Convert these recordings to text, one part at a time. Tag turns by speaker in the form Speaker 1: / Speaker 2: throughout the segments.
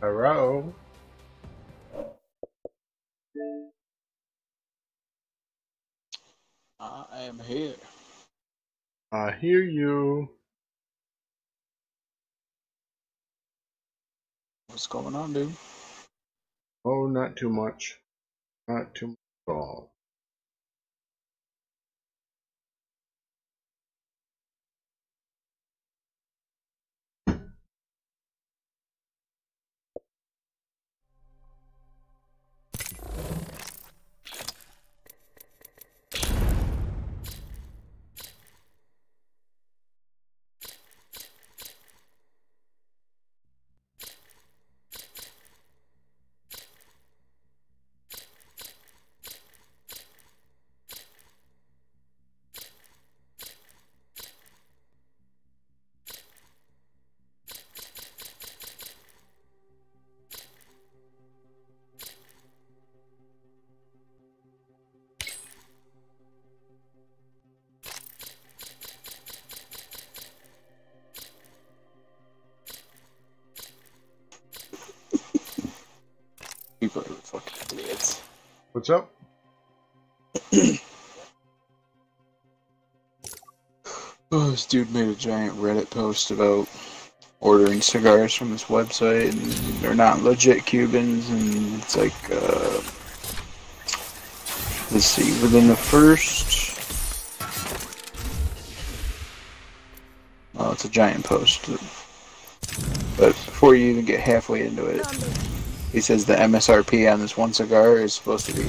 Speaker 1: Hello?
Speaker 2: I am here.
Speaker 1: I hear you.
Speaker 2: What's going on, dude?
Speaker 1: Oh, not too much. Not too much at all. What's up?
Speaker 2: Oh, this dude made a giant Reddit post about ordering cigars from this website, and they're not legit Cubans, and it's like, uh, let's see, within the first, oh, it's a giant post, but before you even get halfway into it, he says the MSRP on this one cigar is supposed to be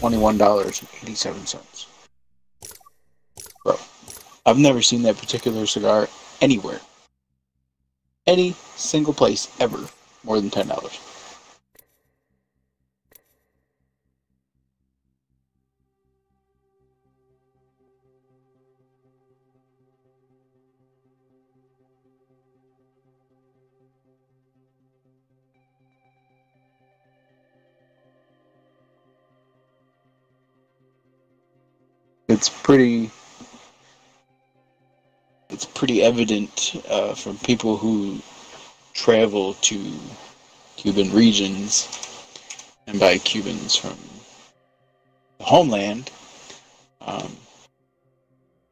Speaker 2: $21.87. Bro, I've never seen that particular cigar anywhere. Any single place ever more than $10. Pretty. It's pretty evident uh, from people who travel to Cuban regions, and by Cubans from the homeland, um,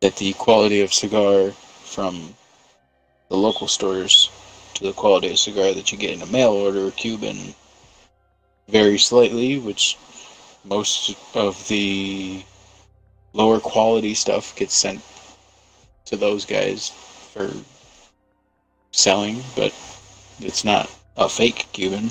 Speaker 2: that the quality of cigar from the local stores to the quality of cigar that you get in a mail order Cuban varies slightly, which most of the lower quality stuff gets sent to those guys for selling, but it's not a fake Cuban.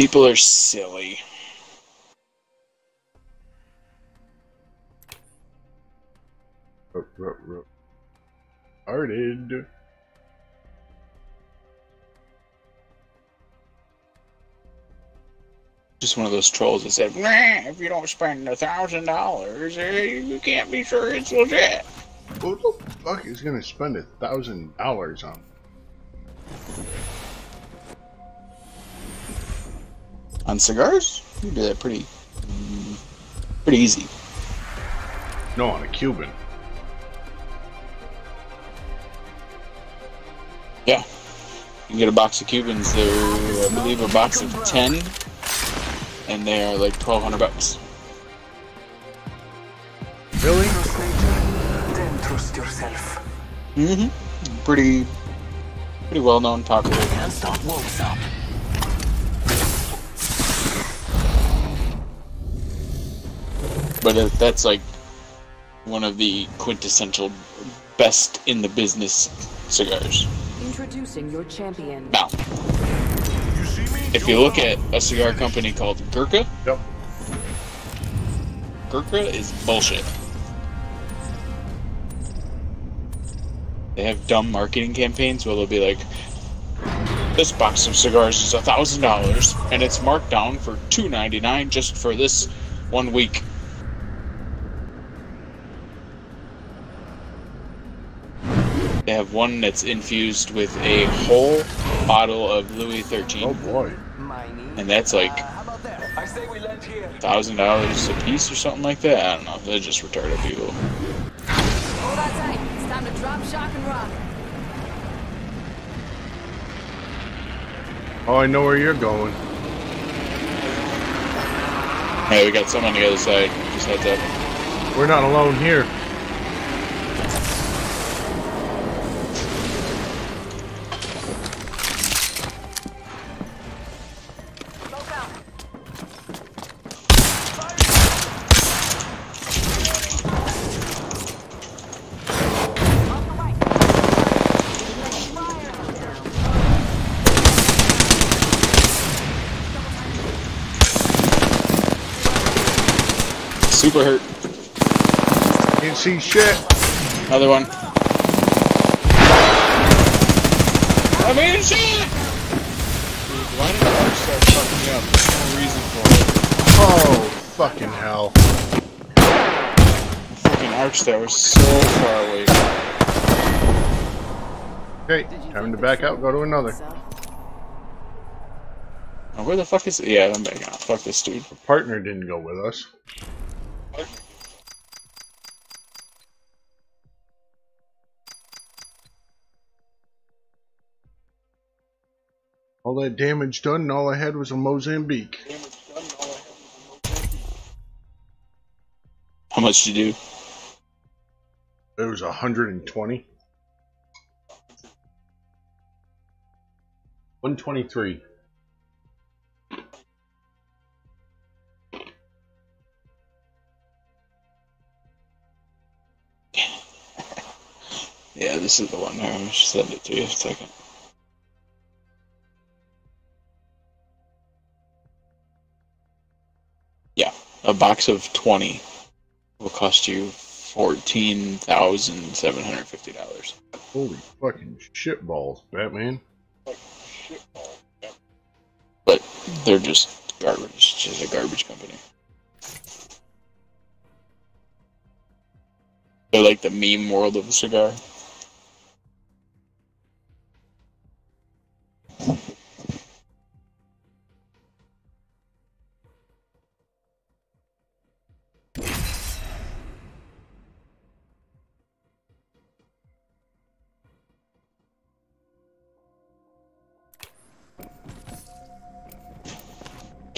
Speaker 2: People are silly.
Speaker 1: Started.
Speaker 2: Just one of those trolls that said, "Nah, if you don't spend a thousand dollars, eh, you can't be sure it's legit.
Speaker 1: Who the fuck is gonna spend a thousand dollars on?
Speaker 2: On cigars? You do that pretty, pretty easy.
Speaker 1: No, on a Cuban.
Speaker 2: Yeah. You can get a box of Cubans. They're, I believe, a box of ten, and they are like twelve hundred bucks.
Speaker 1: Really?
Speaker 3: Trust nature, then trust yourself.
Speaker 2: Mm-hmm. Pretty, pretty well known, popular.
Speaker 3: Can't stop, won't stop.
Speaker 2: But that's like one of the quintessential best in the business cigars.
Speaker 4: Introducing your champion.
Speaker 2: Now, if you look at a cigar company called Gurkha,
Speaker 1: Yep.
Speaker 2: Gurkha is bullshit. They have dumb marketing campaigns where they'll be like, "This box of cigars is a thousand dollars, and it's marked down for two ninety nine just for this One week. They have one that's infused with a whole bottle of Louis
Speaker 1: XIII.
Speaker 2: Oh
Speaker 1: boy.
Speaker 2: and that's like
Speaker 3: How about that? I say we land here.
Speaker 2: thousand dollars a piece or something like that. I don't know. They're just retarded people.
Speaker 4: Hold on tight. It's time to drop, shock, and rock.
Speaker 1: Oh, I know where you're going.
Speaker 2: Hey, we got some on the other side. Just heads up.
Speaker 1: We're not alone here. See shit.
Speaker 2: Another one. I made a shot! Dude, why did I start fucking me up? There's no reason for it.
Speaker 1: Oh, fucking hell.
Speaker 2: Fucking arch that was so far away.
Speaker 1: Okay, time to back out, go to another.
Speaker 2: Oh, where the fuck is Yeah, I'm back out. Fuck this dude.
Speaker 1: Partner didn't go with us. All that damage done, and all I had was a Mozambique.
Speaker 2: How much did you do?
Speaker 1: It was 120. 123.
Speaker 2: Yeah, this is the one. I'll just send it to you in a second. Box of 20 will cost you $14,750.
Speaker 1: Holy fucking shitballs, Batman.
Speaker 2: But they're just garbage. Just a garbage company. They're like the meme world of the cigar.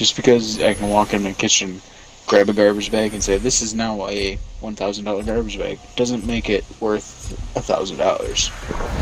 Speaker 2: Just because I can walk in my kitchen, grab a garbage bag, and say, this is now a $1,000 garbage bag, doesn't make it worth
Speaker 5: $1,000.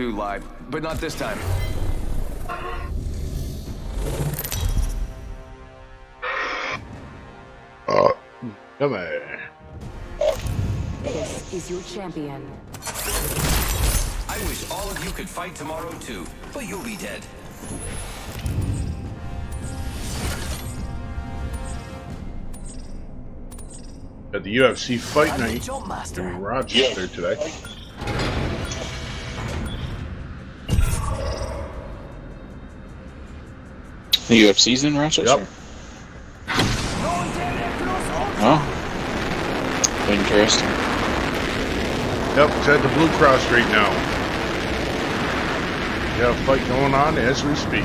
Speaker 5: Do lie, but not this time.
Speaker 1: Uh, come on.
Speaker 4: This is your champion.
Speaker 3: I wish all of you could fight tomorrow too, but you'll be dead.
Speaker 1: At the UFC fight
Speaker 3: I'm the
Speaker 1: night
Speaker 3: jump
Speaker 1: in
Speaker 3: master.
Speaker 1: Rochester today.
Speaker 2: The UFC's in Rochester.
Speaker 1: Yep.
Speaker 2: Oh, interesting.
Speaker 1: Yep, it's at the Blue Cross right now. We have a fight going on as we speak.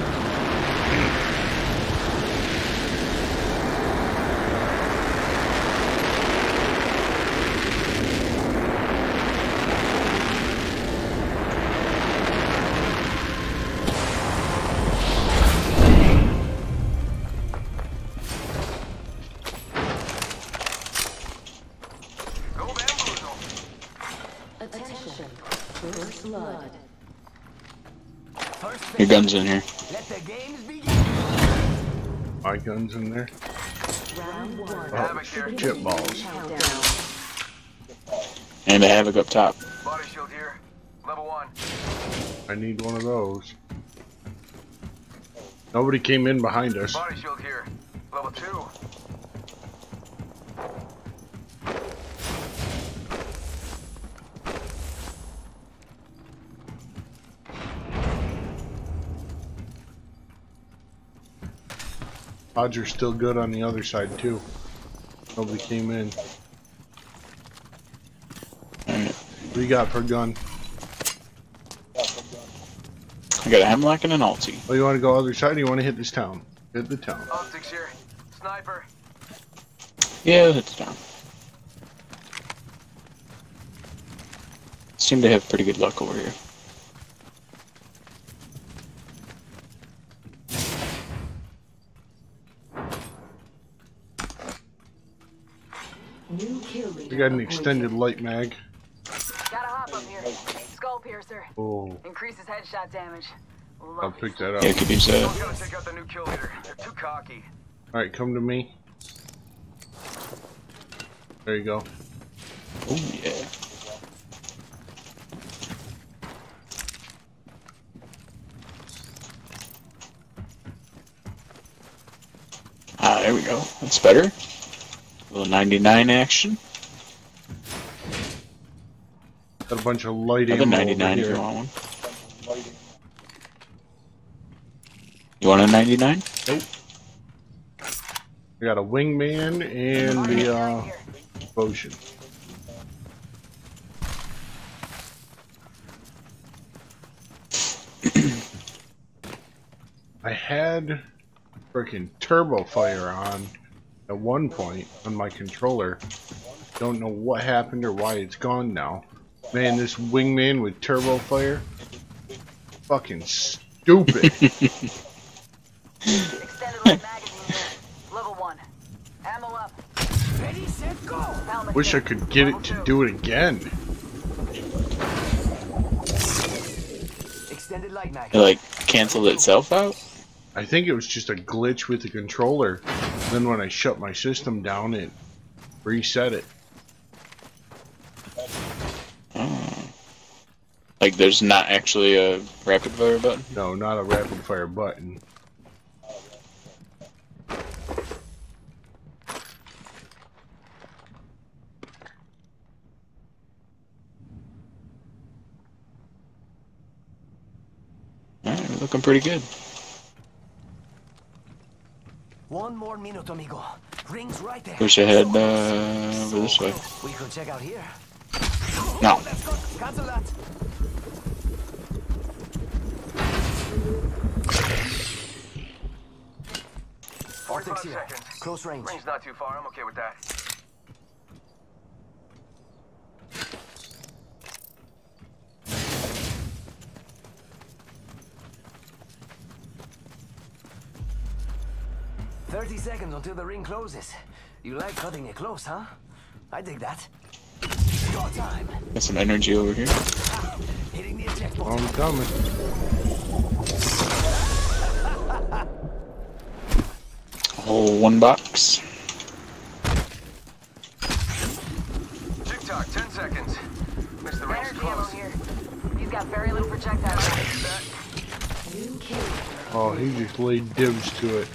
Speaker 2: Gun's in here.
Speaker 3: Let the games begin.
Speaker 1: My gun's in there.
Speaker 4: Round one.
Speaker 1: Oh, shitballs.
Speaker 4: Countdown.
Speaker 2: And the Havoc up top.
Speaker 5: Body shield here. Level
Speaker 6: one.
Speaker 1: I need one of those. Nobody came in behind us.
Speaker 6: Body shield
Speaker 1: Odds are still good on the other side too. Nobody came in.
Speaker 2: Alright.
Speaker 1: What do you got per gun?
Speaker 2: I got a Hemlok and an ulti.
Speaker 1: Oh, you want to go other side? Or you want to hit this town? Hit the town.
Speaker 6: Optics here. Sniper.
Speaker 2: Yeah, it's town. Seem to have pretty good luck over here.
Speaker 1: We got an extended light mag.
Speaker 7: Gotta hop up here. Skull piercer.
Speaker 1: Oh,
Speaker 7: Increases headshot damage. Love
Speaker 1: I'll pick that up.
Speaker 2: Yeah, could use that.
Speaker 6: Gotta take out the new kill leader. They're too cocky.
Speaker 1: All right, come to me. There you go.
Speaker 2: Oh yeah. Ah, there we go. That's better. A little 99 action.
Speaker 1: Got a bunch of light
Speaker 2: Another
Speaker 1: ammo
Speaker 2: 99
Speaker 1: over
Speaker 2: if you want one. You want a 99?
Speaker 1: Nope. We got a wingman and the uh, potion. I had freaking turbo fire on at one point on my controller. Don't know what happened or why it's gone now. Man, this wingman with turbo fire, fucking stupid.
Speaker 7: Extended light magazine. Level one. Ammo up. Ready, set, go.
Speaker 1: Wish I could get it to do it again.
Speaker 6: Extended.
Speaker 2: It like canceled itself out?
Speaker 1: I think it was just a glitch with the controller. Then when I shut my system down, it reset it.
Speaker 2: Like there's not actually a rapid fire button?
Speaker 1: No, not a rapid fire button.
Speaker 2: Alright, we're looking pretty good.
Speaker 8: One more minute, amigo. Rings right there.
Speaker 2: Wish I had uh, over this way.
Speaker 8: We could check out here.
Speaker 2: No.
Speaker 8: Let's go. Cancel that. Optics here.
Speaker 6: seconds.
Speaker 8: Close range.
Speaker 6: Range not too far. I'm okay with that.
Speaker 8: Thirty seconds until the ring closes. You like cutting it close, huh? I dig that. Go time.
Speaker 2: Got some energy over here.
Speaker 8: Hitting the eject button.
Speaker 1: I'm coming.
Speaker 2: A whole one box.
Speaker 6: TikTok, 10 seconds. Missed the range close.
Speaker 7: here. He's got very little projectile damage.
Speaker 6: Do that.
Speaker 1: Oh, he just laid dibs to it.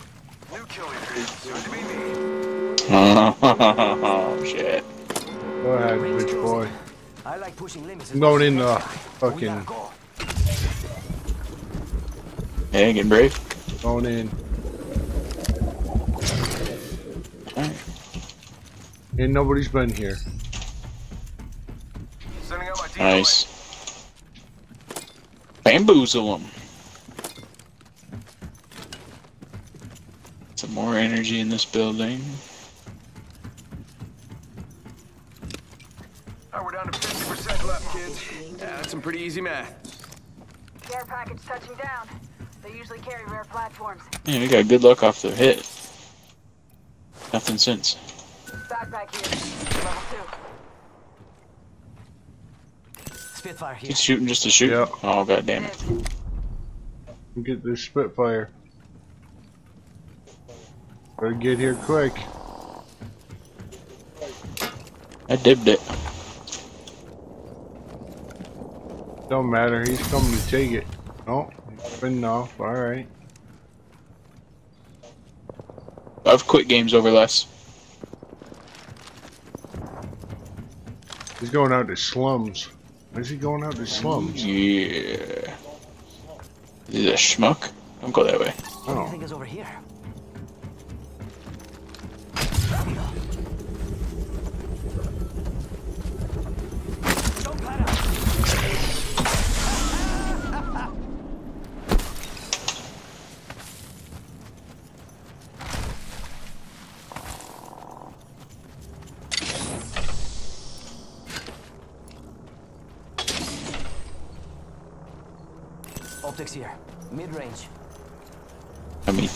Speaker 6: New kill. Soon to be me.
Speaker 2: Oh shit.
Speaker 1: Go ahead, bitch boy.
Speaker 8: I like pushing limits.
Speaker 1: I'm going in the fucking
Speaker 8: go.
Speaker 2: Hey, getting brave.
Speaker 1: Going in.
Speaker 2: Alright.
Speaker 1: And nobody's been here.
Speaker 6: Sending out my decoy.
Speaker 2: Nice. Bamboozle them. Some more energy in this building.
Speaker 6: Alright, we're down to 50% left, kids. Yeah, that's some pretty easy math.
Speaker 7: Care package touching down. They usually carry rare platforms.
Speaker 2: Yeah, we got good luck off the hit. Nothing since.
Speaker 7: Backpack here. Level two.
Speaker 8: Spitfire here.
Speaker 2: He's shooting just to shoot.
Speaker 1: Yeah.
Speaker 2: Oh god damn it.
Speaker 1: Get this Spitfire. Better get here quick.
Speaker 2: I dibbed it.
Speaker 1: Don't matter, he's coming to take it. Oh, he's spinning off, alright.
Speaker 2: I've quit games over less.
Speaker 1: He's going out to slums. Why is he going out to slums?
Speaker 2: Yeah. Is it a schmuck? Don't go that way.
Speaker 8: What do you
Speaker 1: Oh,
Speaker 8: think is over here?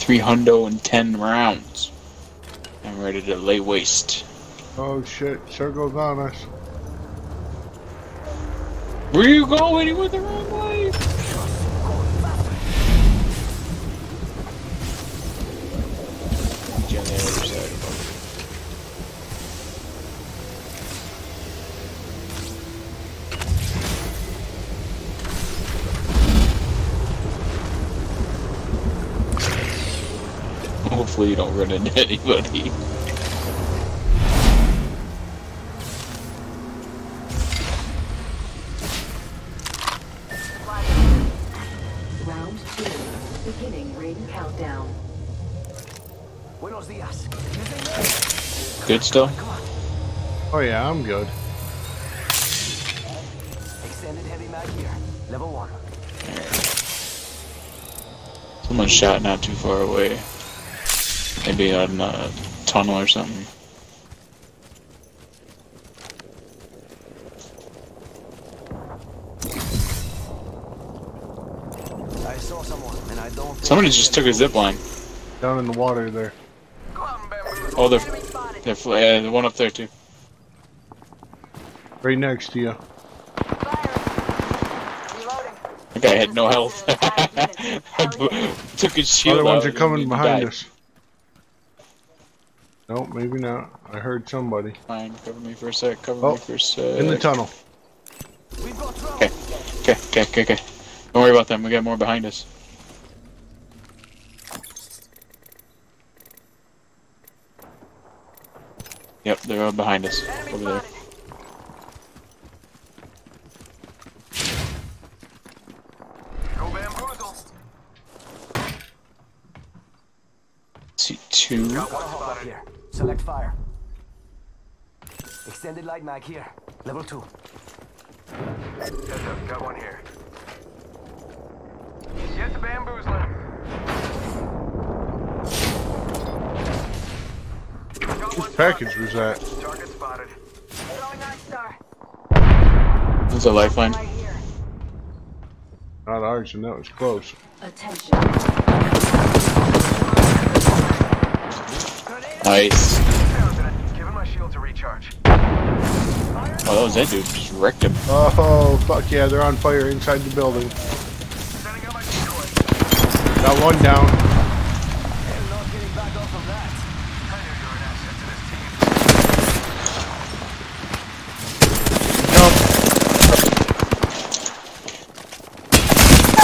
Speaker 2: 310 rounds. I'm ready to lay waste.
Speaker 1: Oh shit, Circle's on us.
Speaker 2: Where you going with the wrong way? You don't run into anybody.
Speaker 9: Round two. Beginning ring countdown.
Speaker 8: Buenos días.
Speaker 2: Good still?
Speaker 1: Oh yeah, I'm good.
Speaker 8: Extended heavy mag here. Level one.
Speaker 2: Someone shot not too far away. Maybe on a tunnel or something.
Speaker 8: I saw someone, and I don't.
Speaker 2: Somebody just took a
Speaker 8: move.
Speaker 2: zip line.
Speaker 1: Down in the water there.
Speaker 2: Oh, they're, they're uh, the one up there too.
Speaker 1: Right next to you.
Speaker 2: That guy had no health. Took his shield
Speaker 1: Other ones
Speaker 2: out
Speaker 1: are coming behind
Speaker 2: died.
Speaker 1: us. No, maybe not. I heard somebody.
Speaker 2: Fine, cover me for a sec. Cover
Speaker 1: Oh,
Speaker 2: me for a sec.
Speaker 1: In the tunnel.
Speaker 8: We've got trouble.
Speaker 2: Okay, okay, okay, okay, okay. Don't worry about them. We got more behind us. Yep, they're all behind us.
Speaker 4: Enemy
Speaker 2: Over there.
Speaker 4: spotted.
Speaker 3: Go bamboozle.
Speaker 2: See two.
Speaker 8: Got one hop up here. Select fire. Extended light mag here. Level two.
Speaker 3: Heads up, got one here. Get the bamboozler. Got one
Speaker 1: Whose package was that?
Speaker 3: Target spotted.
Speaker 4: Throwing Night Star.
Speaker 2: There's a lifeline.
Speaker 1: Not ours, and that was close.
Speaker 9: Attention.
Speaker 2: Nice.
Speaker 3: Found it. Giving my shield to recharge.
Speaker 2: Oh, that was that dude. Just wrecked him.
Speaker 1: Oh, fuck yeah, they're on fire inside the building.
Speaker 3: Sending out my decoy.
Speaker 1: Got one down.
Speaker 8: Hell not getting back off of that.
Speaker 3: I knew you were an asset to this team.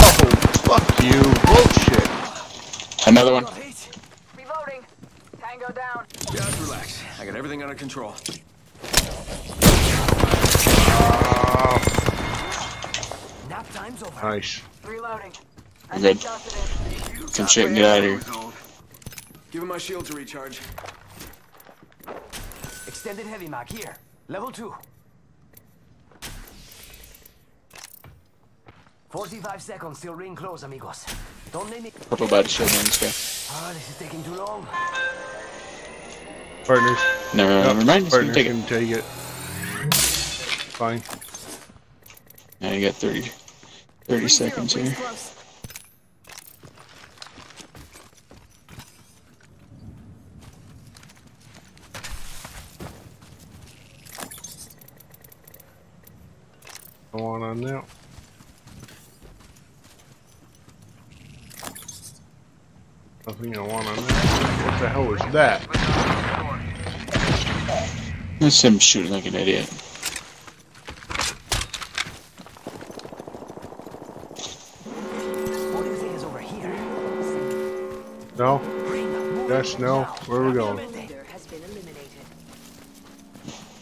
Speaker 1: Oh, fuck you. Bullshit.
Speaker 2: Another one.
Speaker 8: Got heat.
Speaker 4: Reloading. Tango down.
Speaker 5: Just relax. I got everything under control.
Speaker 8: Nap time's over.
Speaker 1: Nice.
Speaker 4: Reloading. I
Speaker 2: Good.
Speaker 4: think.
Speaker 2: Some shit and get out of here.
Speaker 5: Give him my shield to recharge.
Speaker 8: Extended heavy mag here. Level two. 45 seconds till ring close, amigos. Don't let me.
Speaker 2: Purple body shield on this guy.
Speaker 8: Ah, this is taking too long.
Speaker 1: Partners.
Speaker 2: Never,
Speaker 1: Yep,
Speaker 2: never mind. Just gonna
Speaker 1: Partners
Speaker 2: take it.
Speaker 1: can take it. Fine.
Speaker 2: Now you got 30, 30 seconds here.
Speaker 1: Go on on now. Nothing I want on that. What the hell is that?
Speaker 2: That's him shooting like an idiot.
Speaker 1: No.
Speaker 8: Dash,
Speaker 1: no. Where are we going?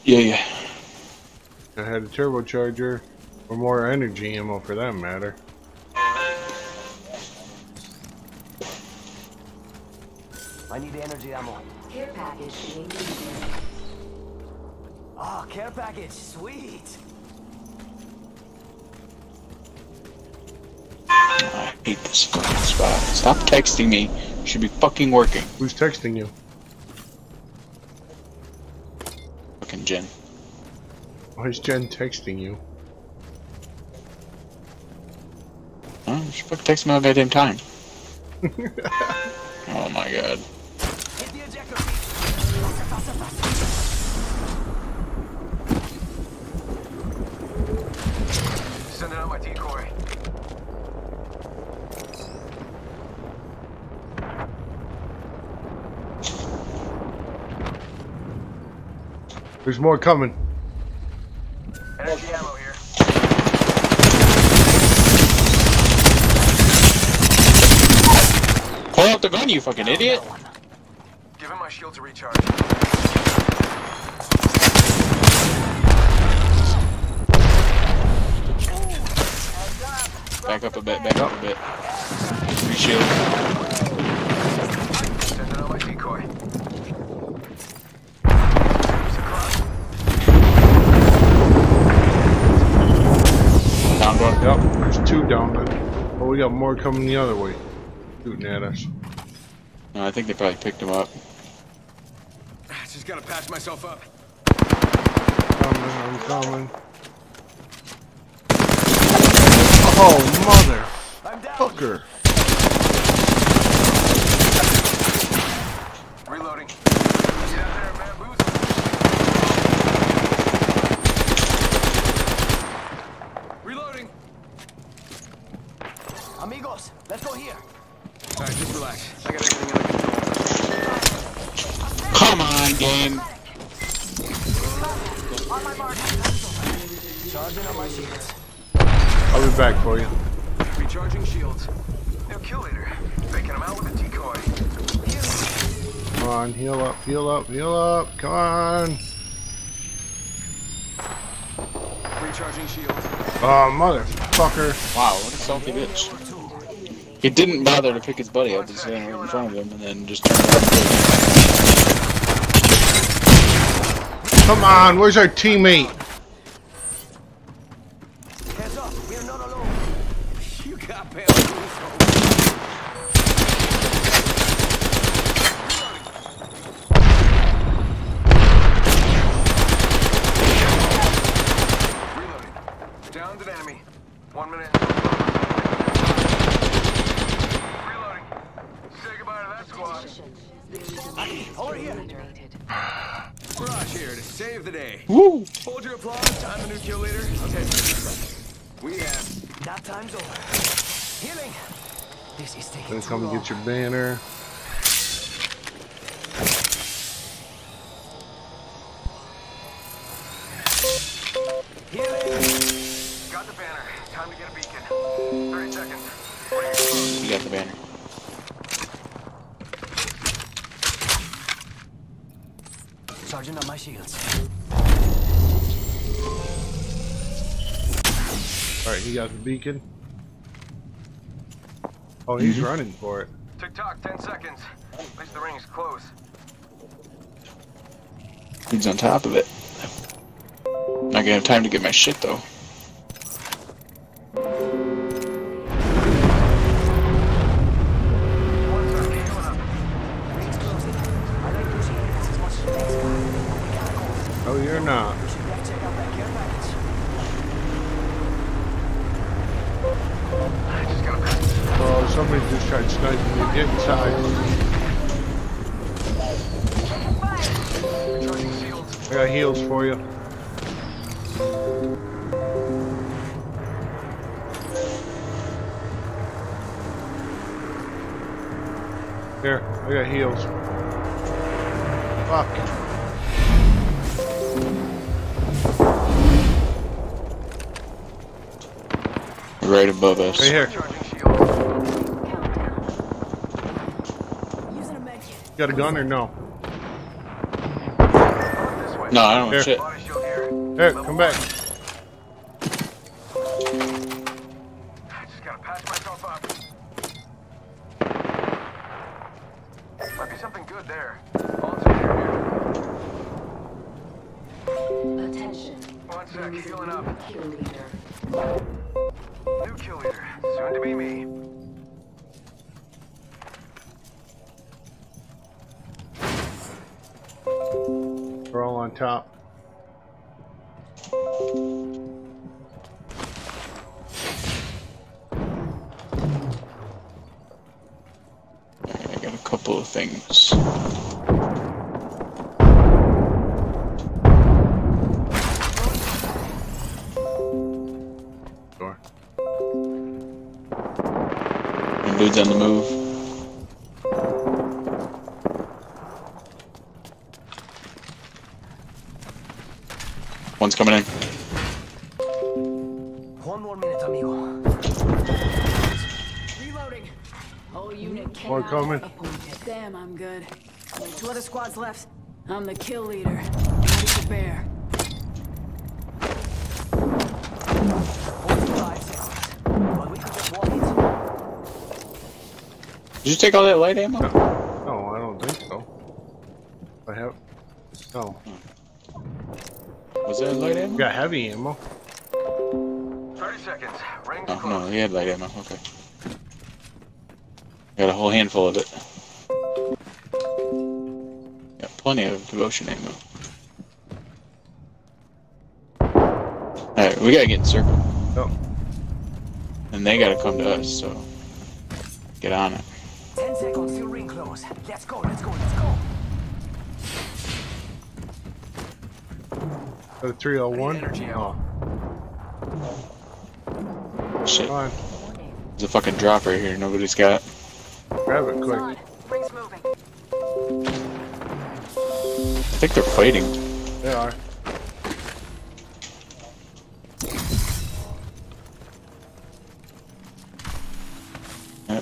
Speaker 2: Yeah, yeah.
Speaker 1: I had a turbocharger, or more energy ammo for that matter.
Speaker 8: I need energy ammo.
Speaker 9: Care package being delivered.
Speaker 8: Ah, care package, sweet.
Speaker 2: I hate this fucking spot. Stop texting me. You should be fucking working.
Speaker 1: Who's texting you?
Speaker 2: Fucking Jen.
Speaker 1: Why is Jen texting you?
Speaker 2: Huh? She fucking texts me all the goddamn time. oh my god.
Speaker 1: There's more coming.
Speaker 6: Energy ammo here.
Speaker 2: Pull out the gun, you fucking idiot!
Speaker 6: Give him my shield to recharge.
Speaker 2: Back up a bit, back up a bit. Reshield.
Speaker 6: Sending out my decoy.
Speaker 2: Down one.
Speaker 1: Yep, there's two down there. Oh, we got more coming the other way. Shooting at us.
Speaker 2: No, I think they probably picked him up.
Speaker 6: I Just gotta patch myself up.
Speaker 1: Coming, I'm coming. Oh, mother
Speaker 8: I'm down.
Speaker 1: fucker.
Speaker 6: Reloading. Get out there, bamboozle. Reloading.
Speaker 8: Amigos, let's go here.
Speaker 6: Alright, just relax. I got everything under control.
Speaker 2: Come on, game.
Speaker 8: Charging up my shields.
Speaker 1: I'll be back for you.
Speaker 6: Recharging shields. New kill leader. Faking him out with a decoy.
Speaker 1: Come on, heal up, heal up, heal up. Come on.
Speaker 6: Recharging shields.
Speaker 1: Oh, motherfucker.
Speaker 2: Wow, what a salty bitch. He didn't bother to pick his buddy up that's standing right in front of him and then just turned around and.
Speaker 1: Come on, where's our teammate?
Speaker 6: Beacon.
Speaker 1: Oh, he's mm-hmm. running for it.
Speaker 6: Tick tock. 10 seconds. At least the ring is close.
Speaker 2: He's on top of it. Not gonna have time to get my shit though. Above us.
Speaker 1: Right here.
Speaker 6: Shields.
Speaker 1: Got a gun or no?
Speaker 2: No, I don't.
Speaker 1: Here.
Speaker 2: Shit.
Speaker 8: Here,
Speaker 1: come back.
Speaker 4: Left. I'm the kill leader. Ready to bear.
Speaker 8: Forty-five seconds. But we could just walk it.
Speaker 2: Did you take all that light ammo?
Speaker 1: No, I don't think so. I have. No.
Speaker 2: Was that light ammo?
Speaker 1: Got heavy ammo.
Speaker 8: Thirty seconds. Rings
Speaker 2: Oh,
Speaker 8: close.
Speaker 2: no, he had light ammo. Okay. Got a whole handful of it. Got plenty of devotion ammo. Alright, we gotta get in circle.
Speaker 1: Oh,
Speaker 2: And they gotta come to us, so. Get on it.
Speaker 8: Ten seconds till ring close. Let's go, let's go, let's go.
Speaker 1: got a 301.
Speaker 8: Energy ammo.
Speaker 1: Oh,
Speaker 2: Shit.
Speaker 1: come on.
Speaker 2: There's a fucking drop right here nobody's got.
Speaker 1: Grab it quick.
Speaker 4: on. Ring's moving.
Speaker 2: I think they're fighting.
Speaker 1: They are.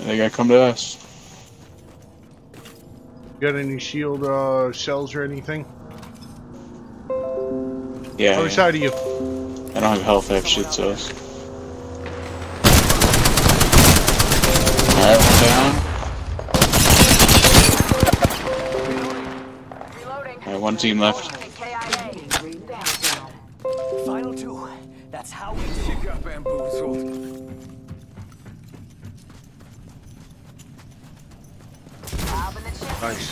Speaker 2: They gotta come to us.
Speaker 1: Got any shield uh, shells or anything?
Speaker 2: Yeah,
Speaker 1: Other
Speaker 2: yeah.
Speaker 1: side of you.
Speaker 2: I don't have health, I have shit. One team left.
Speaker 4: KIA.
Speaker 9: Ring countdown.
Speaker 8: Final two. That's how we do. She got bamboozled.
Speaker 4: Bob in the chip.
Speaker 1: Nice.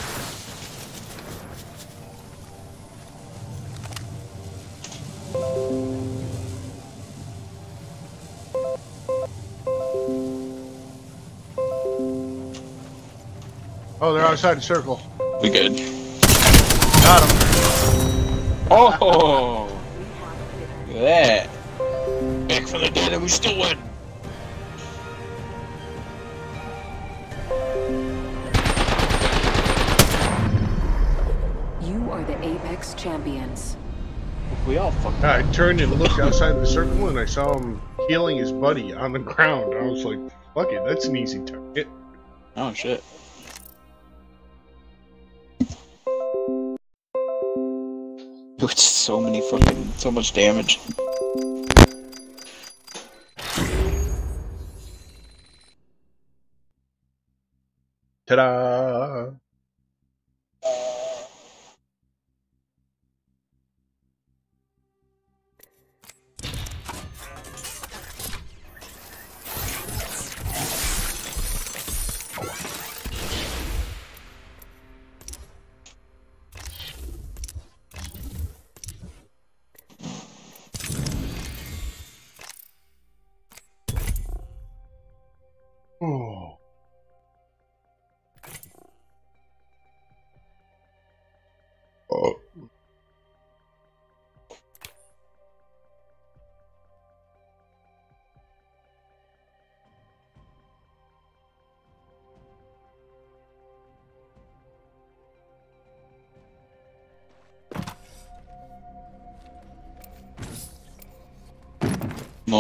Speaker 1: Oh, they're outside the circle.
Speaker 2: We good.
Speaker 1: Got him.
Speaker 2: Oh! Look at that. Back from the dead and we still win.
Speaker 9: You are the Apex champions.
Speaker 2: We all fucked
Speaker 1: I turned and looked outside the circle and I saw him healing his buddy on the ground. I was like, fuck it, that's an easy target.
Speaker 2: Oh shit. So much damage.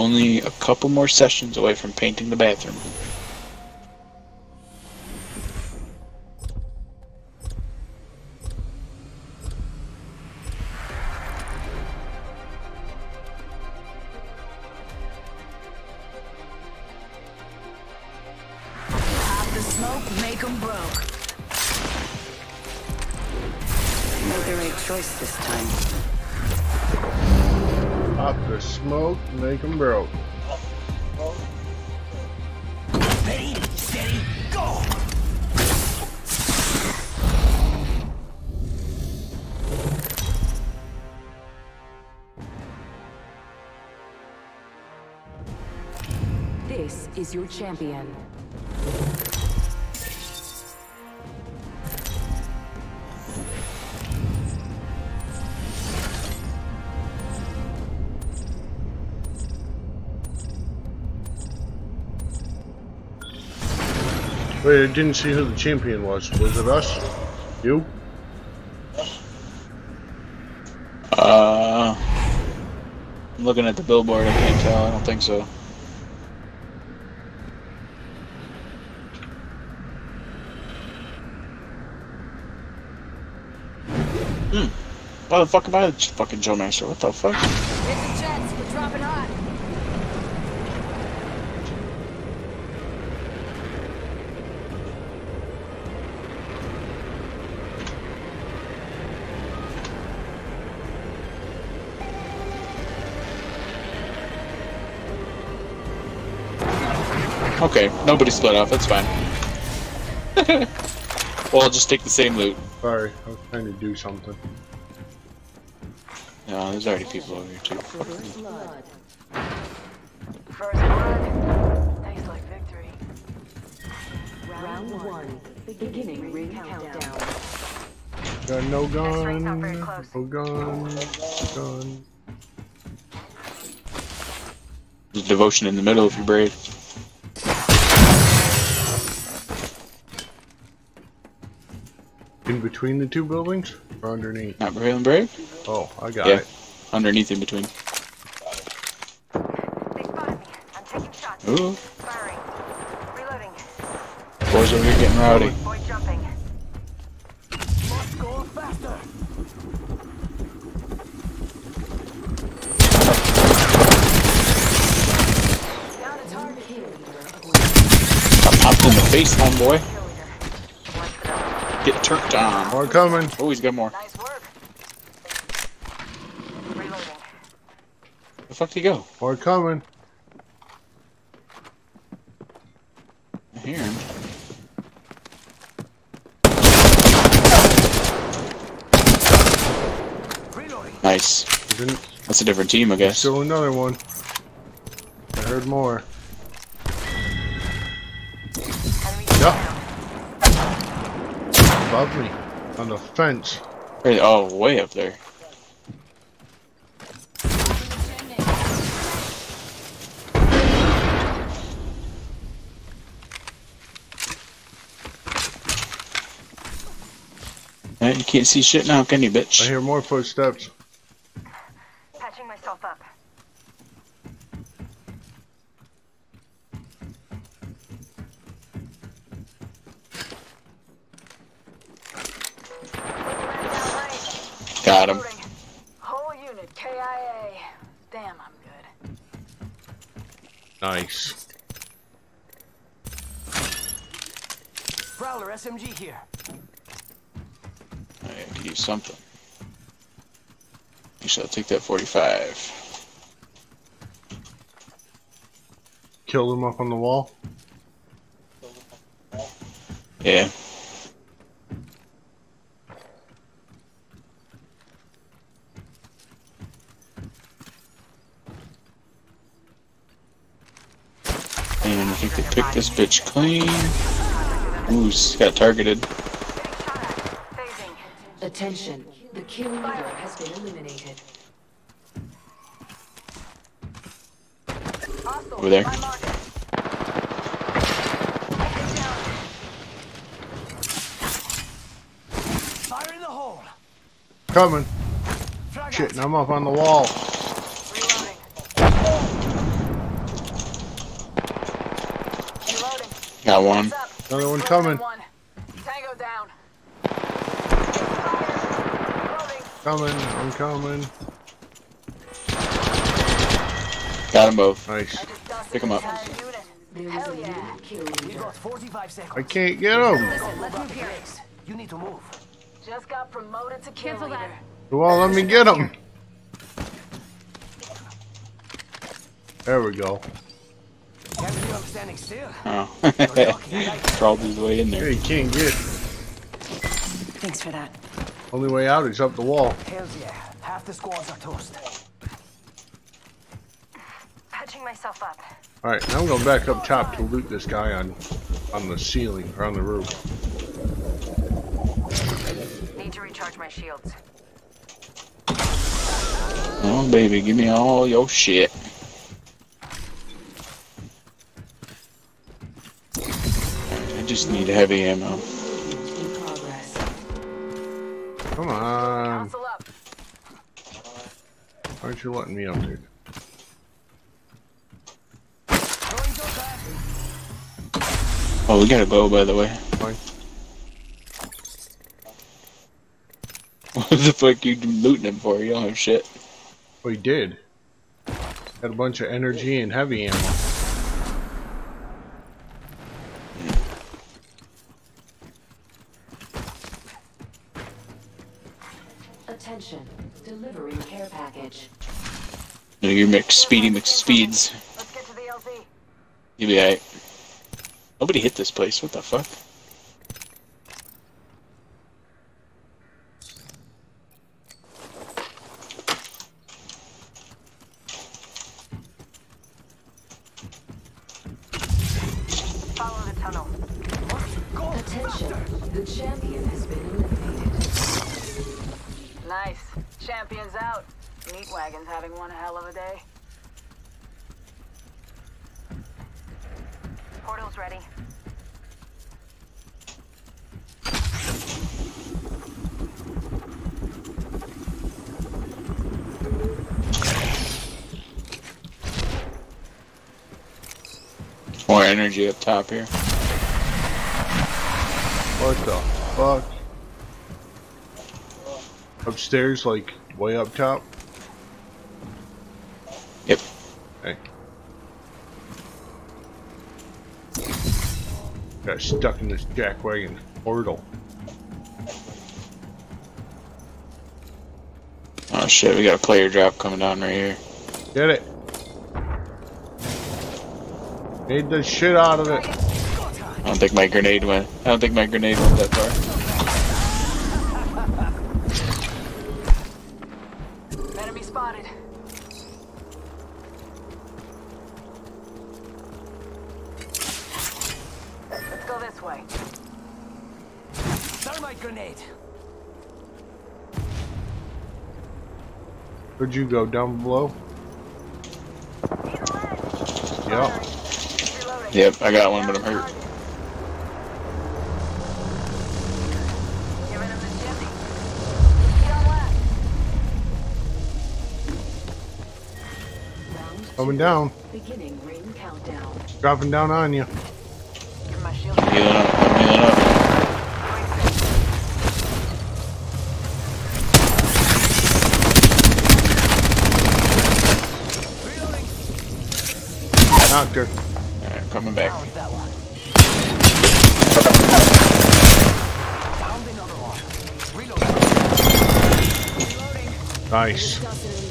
Speaker 2: Only a couple more sessions away from painting the bathroom.
Speaker 1: Didn't see who the champion was. Was it us? You?
Speaker 2: Uh, I'm looking at the billboard. I can't tell. I don't think so. Hmm. Why the fuck am I the fucking Jumpmaster? What the fuck? Okay, nobody split off. That's fine. well, I'll just take the same loot.
Speaker 1: Sorry, I was trying to do something.
Speaker 2: No, there's already people over here too.
Speaker 4: First blood.
Speaker 7: Tastes like victory.
Speaker 9: Round one. Beginning ring countdown.
Speaker 1: Got no gun,
Speaker 7: not very
Speaker 1: no gun, gun.
Speaker 2: There's devotion in the middle if you're brave.
Speaker 1: In between the two buildings? Or underneath?
Speaker 2: Not brave and brave?
Speaker 1: Oh, I got
Speaker 2: Yeah.
Speaker 1: it.
Speaker 2: Underneath in between.
Speaker 7: They spotted me. I'm taking shots.
Speaker 2: Ooh,
Speaker 7: Firing. Reloading.
Speaker 2: boys over here getting rowdy.
Speaker 7: Boy jumping.
Speaker 8: Must go faster!
Speaker 4: Down a target.
Speaker 2: Got popped in the face, homeboy.
Speaker 7: Kill leader. One for them.
Speaker 2: Get turked on.
Speaker 1: More coming.
Speaker 2: Oh, he's got more.
Speaker 7: Nice work. Reloading.
Speaker 2: Where the fuck did he go?
Speaker 1: More coming.
Speaker 2: I hear him.
Speaker 8: Reloading.
Speaker 2: Nice. That's a different team, I guess.
Speaker 1: still another one. I heard more. Above me. On the fence.
Speaker 2: Wait, Oh, way up there. You can't see shit now, can you, bitch?
Speaker 1: I hear more footsteps.
Speaker 7: Patching myself up.
Speaker 2: Got him.
Speaker 7: Reloading.
Speaker 4: Whole unit KIA. Damn, I'm good.
Speaker 1: Nice.
Speaker 8: Prowler SMG here.
Speaker 2: I could use something. You shall take that 45.
Speaker 1: Kill him up on the wall.
Speaker 2: Yeah. They picked this bitch clean. Ooh, s- got targeted.
Speaker 9: Attention. The kill leader has been eliminated.
Speaker 2: Over there.
Speaker 7: My marker. Get down.
Speaker 8: Fire in the hole.
Speaker 1: Coming.
Speaker 8: Frag
Speaker 1: Shit,
Speaker 8: out.
Speaker 1: I'm up on the wall.
Speaker 7: Reloading. Reloading.
Speaker 2: Got one.
Speaker 1: Another one coming.
Speaker 4: Tango down.
Speaker 1: Coming. I'm coming.
Speaker 2: Got them both.
Speaker 1: Nice.
Speaker 7: I just dusted
Speaker 2: Pick 'em up.
Speaker 7: entire unit.
Speaker 9: There is
Speaker 7: Hell
Speaker 9: a
Speaker 7: yeah.
Speaker 9: new kill
Speaker 8: We got 45 seconds.
Speaker 1: I can't get him.
Speaker 7: Listen, let's move here.
Speaker 8: You need to move.
Speaker 7: Just got promoted to kill
Speaker 4: Cancel that.
Speaker 1: Come on, let me get him. There we go.
Speaker 8: Can't believe I'm standing still.
Speaker 2: Oh.
Speaker 8: You're lucky. Eh? I like it.
Speaker 2: Crawled his way in
Speaker 1: Yeah,
Speaker 2: there.
Speaker 1: you can't get.
Speaker 4: Thanks for that.
Speaker 1: Only way out is up the wall.
Speaker 8: Hells yeah. Half the squads are toast.
Speaker 7: Patching myself up.
Speaker 1: All right, now I'm going back up top to loot this guy on, on the ceiling or on the roof.
Speaker 7: Need to recharge my shields.
Speaker 2: Oh, baby, give me all your shit. Just need heavy ammo.
Speaker 9: In progress.
Speaker 1: Come on, why aren't you letting me up there?
Speaker 8: Throwing jump pad.
Speaker 2: Oh, we gotta go, by the way.
Speaker 1: Fine.
Speaker 2: What the fuck you looting him for? You don't have shit.
Speaker 1: Oh, he did. Had a bunch of energy and heavy ammo.
Speaker 2: No, you're mixed speedy mixed speeds.
Speaker 7: Let's get to the LZ.
Speaker 2: You'll be alright. Nobody hit this place. What the fuck?
Speaker 7: Follow the tunnel.
Speaker 9: Attention. The champion has been eliminated.
Speaker 7: Nice. Champions out. Meat wagon's having one hell of a day. Portal's ready.
Speaker 2: More energy up here.
Speaker 1: What the fuck? Upstairs, like way up top.
Speaker 2: Yep.
Speaker 1: Hey. Got stuck in this jackwagon portal.
Speaker 2: Oh shit, we got a player drop coming down right here.
Speaker 1: Get it. Made the shit out of it.
Speaker 2: I don't think my grenade went. I don't think my grenade went that far.
Speaker 7: Enemy spotted. Let's go this way.
Speaker 8: Thermite grenade.
Speaker 1: Where'd you go? Down below? Yep.
Speaker 7: Reloading.
Speaker 2: Yep, I got one, but I'm hurt.
Speaker 7: Giving him the shifty. Get on left.
Speaker 9: Round
Speaker 1: Coming down.
Speaker 9: Beginning ring countdown.
Speaker 1: Dropping down on you.
Speaker 7: Give him my shield.
Speaker 2: I'm healing up. I'm healing up.
Speaker 8: Reloading.
Speaker 1: Knocked her.
Speaker 2: Coming back.
Speaker 8: Down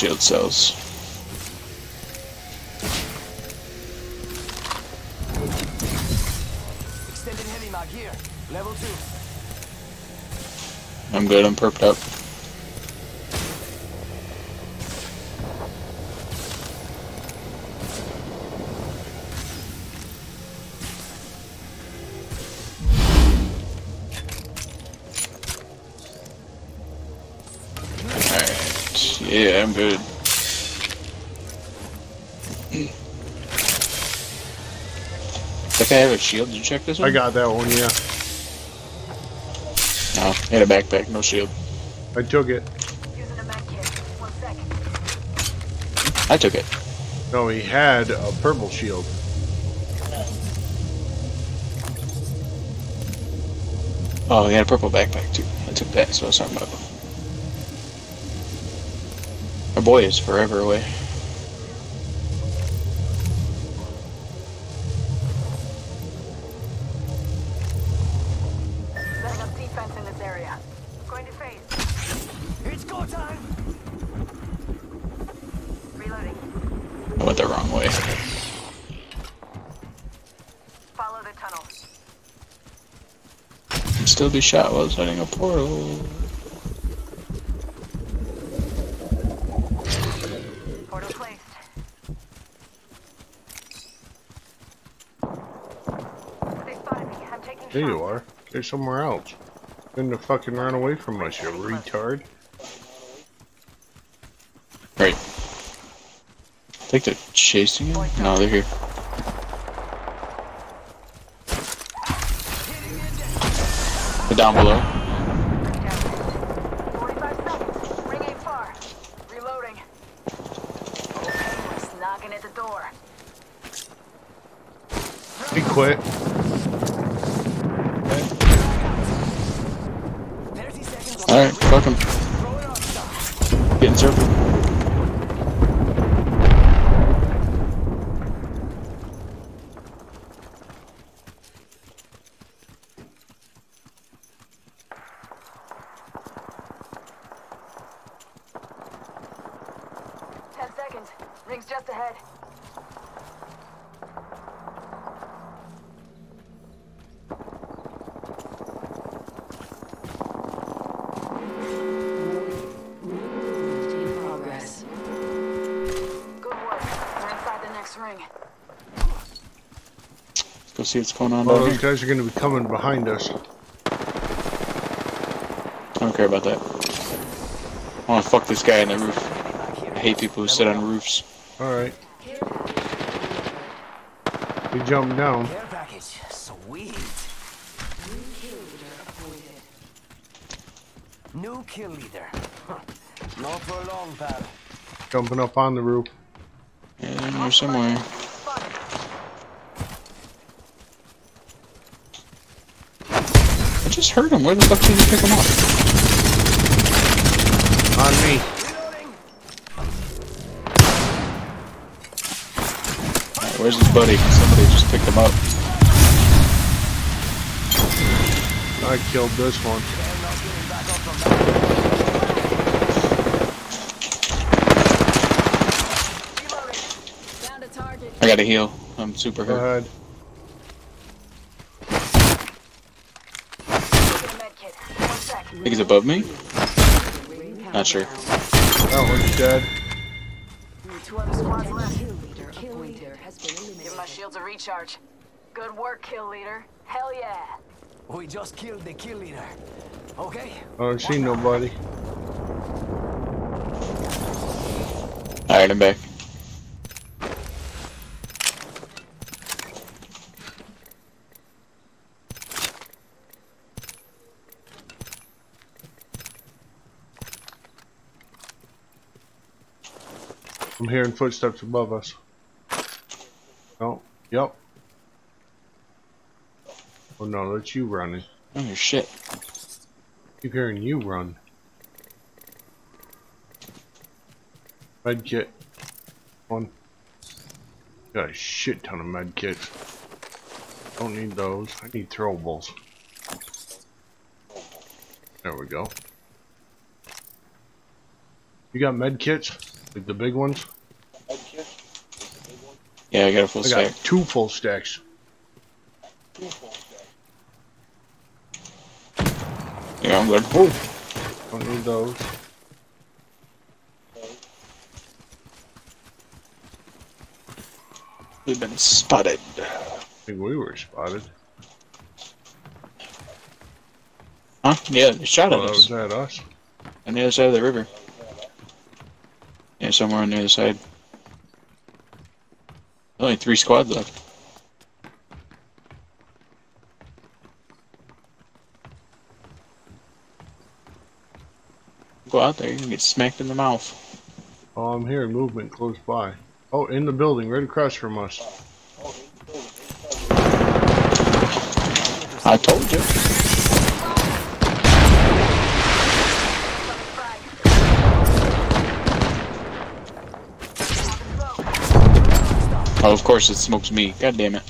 Speaker 7: shield.
Speaker 2: I need shield cells.
Speaker 8: Extended heavy mag here. Level two.
Speaker 2: I'm good. I'm perked up. Shield? Did you check this one?
Speaker 1: I got that one, yeah.
Speaker 2: No, I had a backpack, no shield.
Speaker 1: I took it.
Speaker 7: Using a med kit. One second.
Speaker 2: I took it.
Speaker 1: No, he had a purple shield.
Speaker 2: Oh, he had a purple backpack too. I took that, so I was talking about. Our boy is forever away. Can be shot while setting a portal.
Speaker 7: Portal placed. They spotted me. I'm taking
Speaker 1: There you are. Go somewhere else. Couldn't have fucking run away from us, you retard.
Speaker 2: Right. I think they're chasing him. No, they're here.
Speaker 7: Okay, just knocking at the door.
Speaker 1: He quit.
Speaker 8: 30 seconds.
Speaker 2: Alright, fuck him.
Speaker 8: Throw it on stop.
Speaker 2: Getting circled. See what's going on
Speaker 1: Well,
Speaker 2: down
Speaker 1: those
Speaker 2: here.
Speaker 1: guys are gonna be coming behind us.
Speaker 2: I don't care about that. I wanna fuck this guy in the roof. I hate people who sit on roofs.
Speaker 1: Alright. We jumped down.
Speaker 8: Care package. Sweet. New kill leader. Not for long, pal.
Speaker 1: Jumping up on the roof.
Speaker 2: Yeah, they're in here somewhere.
Speaker 7: Spotted.
Speaker 2: I just heard him. Where the fuck did you pick him up?
Speaker 1: On me.
Speaker 8: Reloading.
Speaker 2: Where's his buddy? Somebody just picked him up.
Speaker 1: I killed this one.
Speaker 8: They're not getting back up from that.
Speaker 7: Reloading.
Speaker 4: Found a target.
Speaker 2: I gotta heal. I'm super
Speaker 1: Go
Speaker 2: hurt.
Speaker 1: ahead.
Speaker 7: Taking a med kit. One sec.
Speaker 2: I think he's above me. Not sure.
Speaker 1: Oh, that one's dead.
Speaker 7: Only two other squads left.
Speaker 9: Kill leader has been
Speaker 7: Give my shields a recharge. Good work, kill leader. Hell yeah.
Speaker 8: We just killed the kill leader. Okay.
Speaker 1: I don't see nobody.
Speaker 2: Alright, I'm back.
Speaker 1: Hearing footsteps above us. Oh, yep. Oh no, that's you running.
Speaker 2: Oh shit.
Speaker 1: Keep hearing you run. Med kit. One. Got a shit ton of med kits. Don't need those. I need throwables. There we go. You got med kits? Like the big ones?
Speaker 2: Yeah, I got a full
Speaker 1: I got
Speaker 2: stack.
Speaker 1: two full stacks.
Speaker 2: Yeah, I'm good.
Speaker 1: Don't need those.
Speaker 2: We've been spotted.
Speaker 1: I think we were spotted.
Speaker 2: Huh? Yeah, they shot at
Speaker 1: Oh,
Speaker 2: us.
Speaker 1: was that us?
Speaker 2: On the other side of the river. Yeah, somewhere on the other side. Only three squads left. Go out there, you can get smacked in the mouth.
Speaker 1: Oh, I'm hearing movement close by. Oh, in the building, right across from us.
Speaker 2: I told you. Oh, of course it smokes me. God damn it.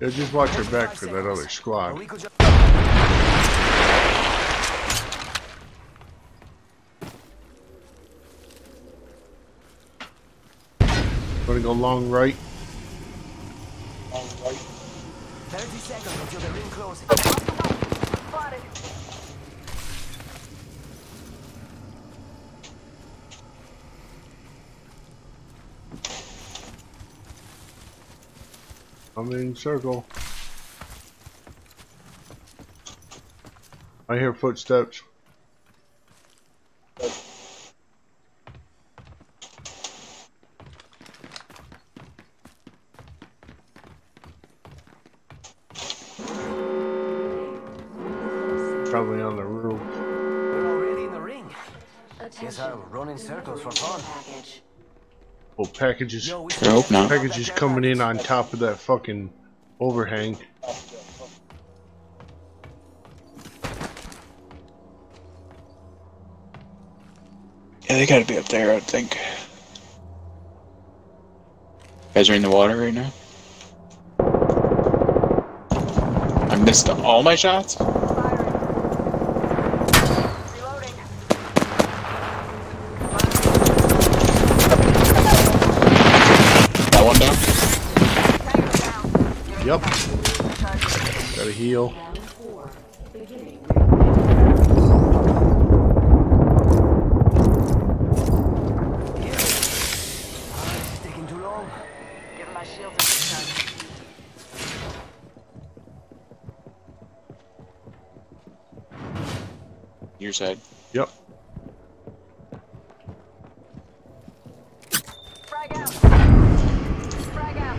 Speaker 1: Yeah, just watch your back for that other squad. Gonna go long right.
Speaker 8: 30 seconds until the ring closes.
Speaker 7: Spotted.
Speaker 1: In circle. I hear footsteps. Packages.
Speaker 8: Yo,
Speaker 2: I hope not.
Speaker 1: Packages coming in on top of that fucking overhang.
Speaker 2: Yeah, they gotta be up there, I think. guys are in the water right now. I missed all my shots?
Speaker 7: Firing. Reloading.
Speaker 2: That one down?
Speaker 7: Tango down.
Speaker 1: Yep.
Speaker 7: Charge.
Speaker 1: Gotta heal.
Speaker 9: Round four. Beginning.
Speaker 8: Ah, this is taking too long.
Speaker 7: Give my shield a recharge.
Speaker 2: Your side.
Speaker 1: Yep.
Speaker 7: Frag out. Frag out.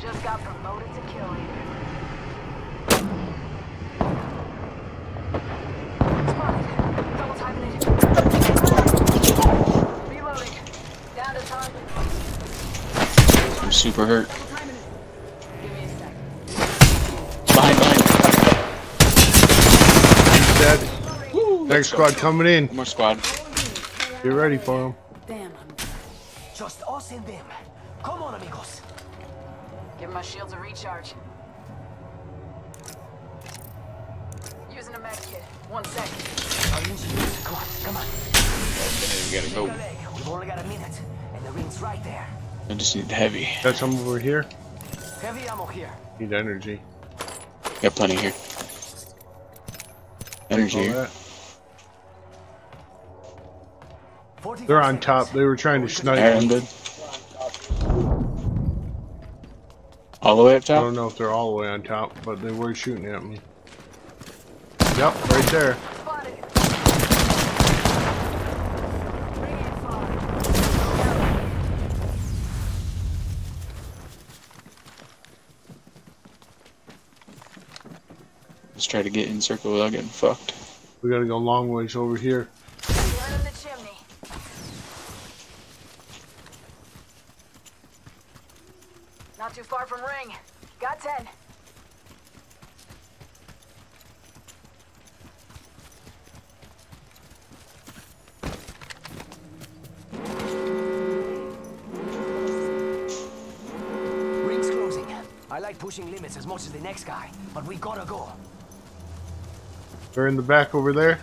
Speaker 7: Just got promoted to kill leader. Spotted. Double timing it. Reloading. Down to target.
Speaker 2: I'm super hurt.
Speaker 7: Double timing it. Give me a sec.
Speaker 2: Behind, behind.
Speaker 1: Dead. Next squad coming in.
Speaker 2: One more squad.
Speaker 1: Get ready for them.
Speaker 4: Damn, I'm
Speaker 8: Just us and them. Come on, amigos.
Speaker 7: Give my shields a recharge. Using a med kit. One second.
Speaker 8: Our engineers. Come on, come on.
Speaker 2: We gotta go.
Speaker 8: We've only got a minute, and the ring's right there.
Speaker 2: I just need heavy.
Speaker 1: Got some over here.
Speaker 8: Heavy ammo here.
Speaker 1: Need energy.
Speaker 2: Got plenty here. Energy
Speaker 1: They're on top. They were trying to snipe me.
Speaker 2: All the way up top?
Speaker 1: I don't know if they're all the way on top, but they were shooting at me. Yep, right there.
Speaker 7: Spotted. Ring ain't far.
Speaker 2: Let's try to get in circle without getting fucked.
Speaker 1: We gotta go long ways over here. They're in the back over there.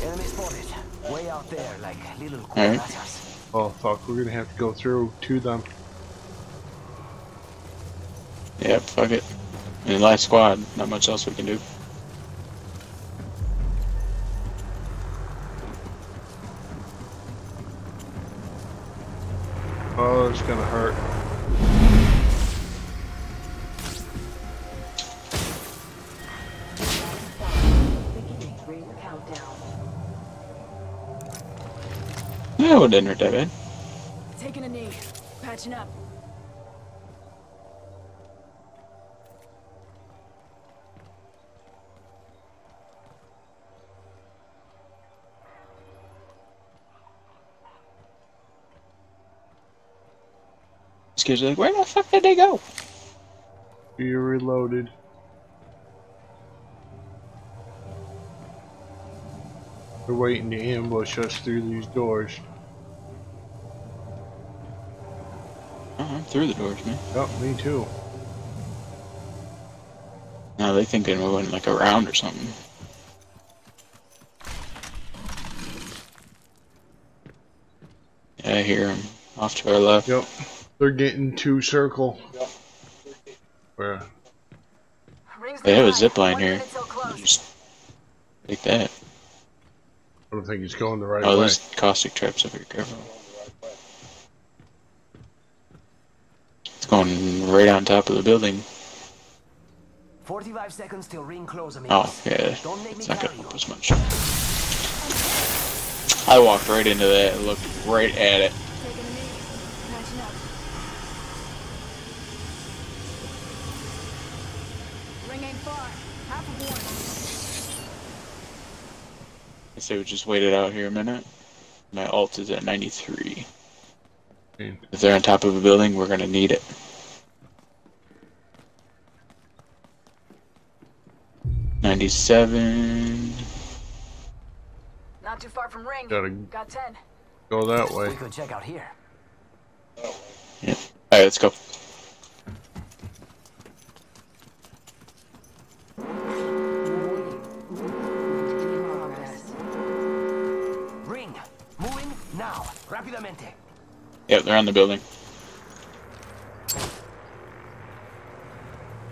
Speaker 8: Enemy spotted. Way out there, like little
Speaker 2: Alright.
Speaker 1: Oh fuck, we're gonna have to go through to them.
Speaker 2: Yeah, fuck it. And last squad, not much else we can do. dinner time.
Speaker 4: Taking a knee, patching up.
Speaker 2: Excuse me, where the fuck did they go?
Speaker 1: Be reloaded. They're waiting to ambush us through these doors.
Speaker 2: Through the doors, man.
Speaker 1: Yep, me too.
Speaker 2: Now they thinking we went like around or something. Yeah, I hear them off to our left.
Speaker 1: Yep. They're getting to circle. Yep.
Speaker 7: Where?
Speaker 2: They have a
Speaker 7: nearby.
Speaker 2: zip line here.
Speaker 7: minute till close.
Speaker 2: Just take that.
Speaker 1: I don't think he's going the right
Speaker 2: Oh,
Speaker 1: way.
Speaker 2: there's caustic traps up here. Careful. It's going right on top of the building.
Speaker 8: 45 seconds till ring close, amigos.
Speaker 2: Oh, yeah.
Speaker 8: Don't make
Speaker 2: It's not gonna help
Speaker 8: you.
Speaker 2: us much. I walked right into that and looked right at it.
Speaker 4: Taking a knee. Patching up. Ring ain't far. Half of one.
Speaker 2: I say we just wait it out here a minute. My ult is at 93.
Speaker 1: Hmm.
Speaker 2: If they're on top of a building, we're gonna need it. Ninety-seven.
Speaker 7: Not too far from ring.
Speaker 1: Gotta
Speaker 7: Got 10.
Speaker 1: go that way.
Speaker 8: We could check out here.
Speaker 2: Yep. All right, let's go.
Speaker 8: Ring. Moving now. Rápidamente.
Speaker 2: Yep, they're on the building.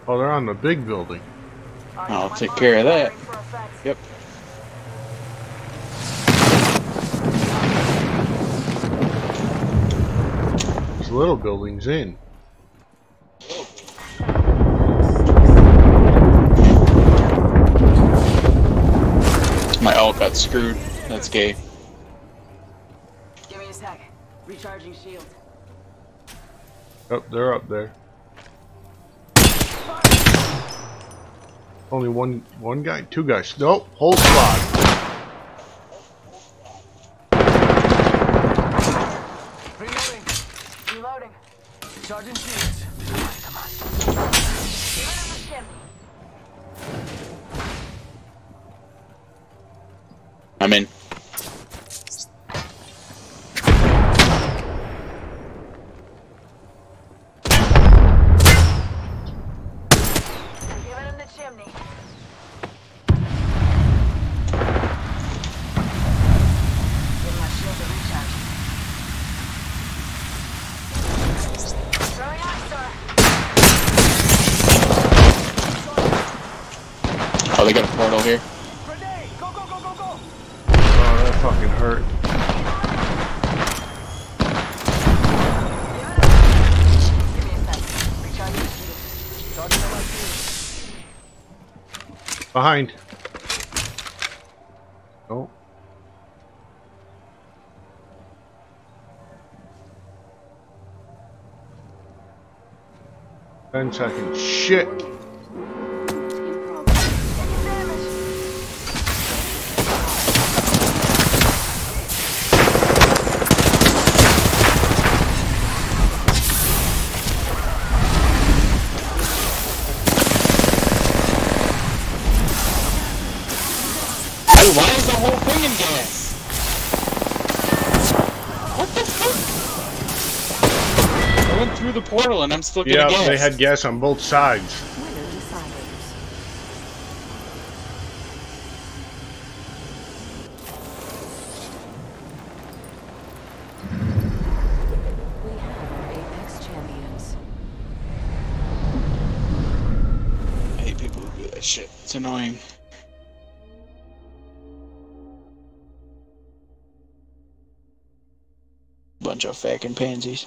Speaker 1: Oh, they're on the big building.
Speaker 7: Alright,
Speaker 2: I'll take care of that.
Speaker 7: firing for effect.
Speaker 2: Yep.
Speaker 1: This little building's in.
Speaker 2: My ult got screwed. That's gay.
Speaker 4: Give me a sec. Recharging shield.
Speaker 1: Yep, they're up there. Only one one guy? Two guys. Nope, whole squad. Behind. Oh. Ten seconds. Shit.
Speaker 2: Still getting
Speaker 1: Yeah,
Speaker 2: gas.
Speaker 1: they had gas on both sides.
Speaker 9: We have our Apex champions.
Speaker 2: I hate people who do that shit. It's annoying. Bunch of fucking pansies.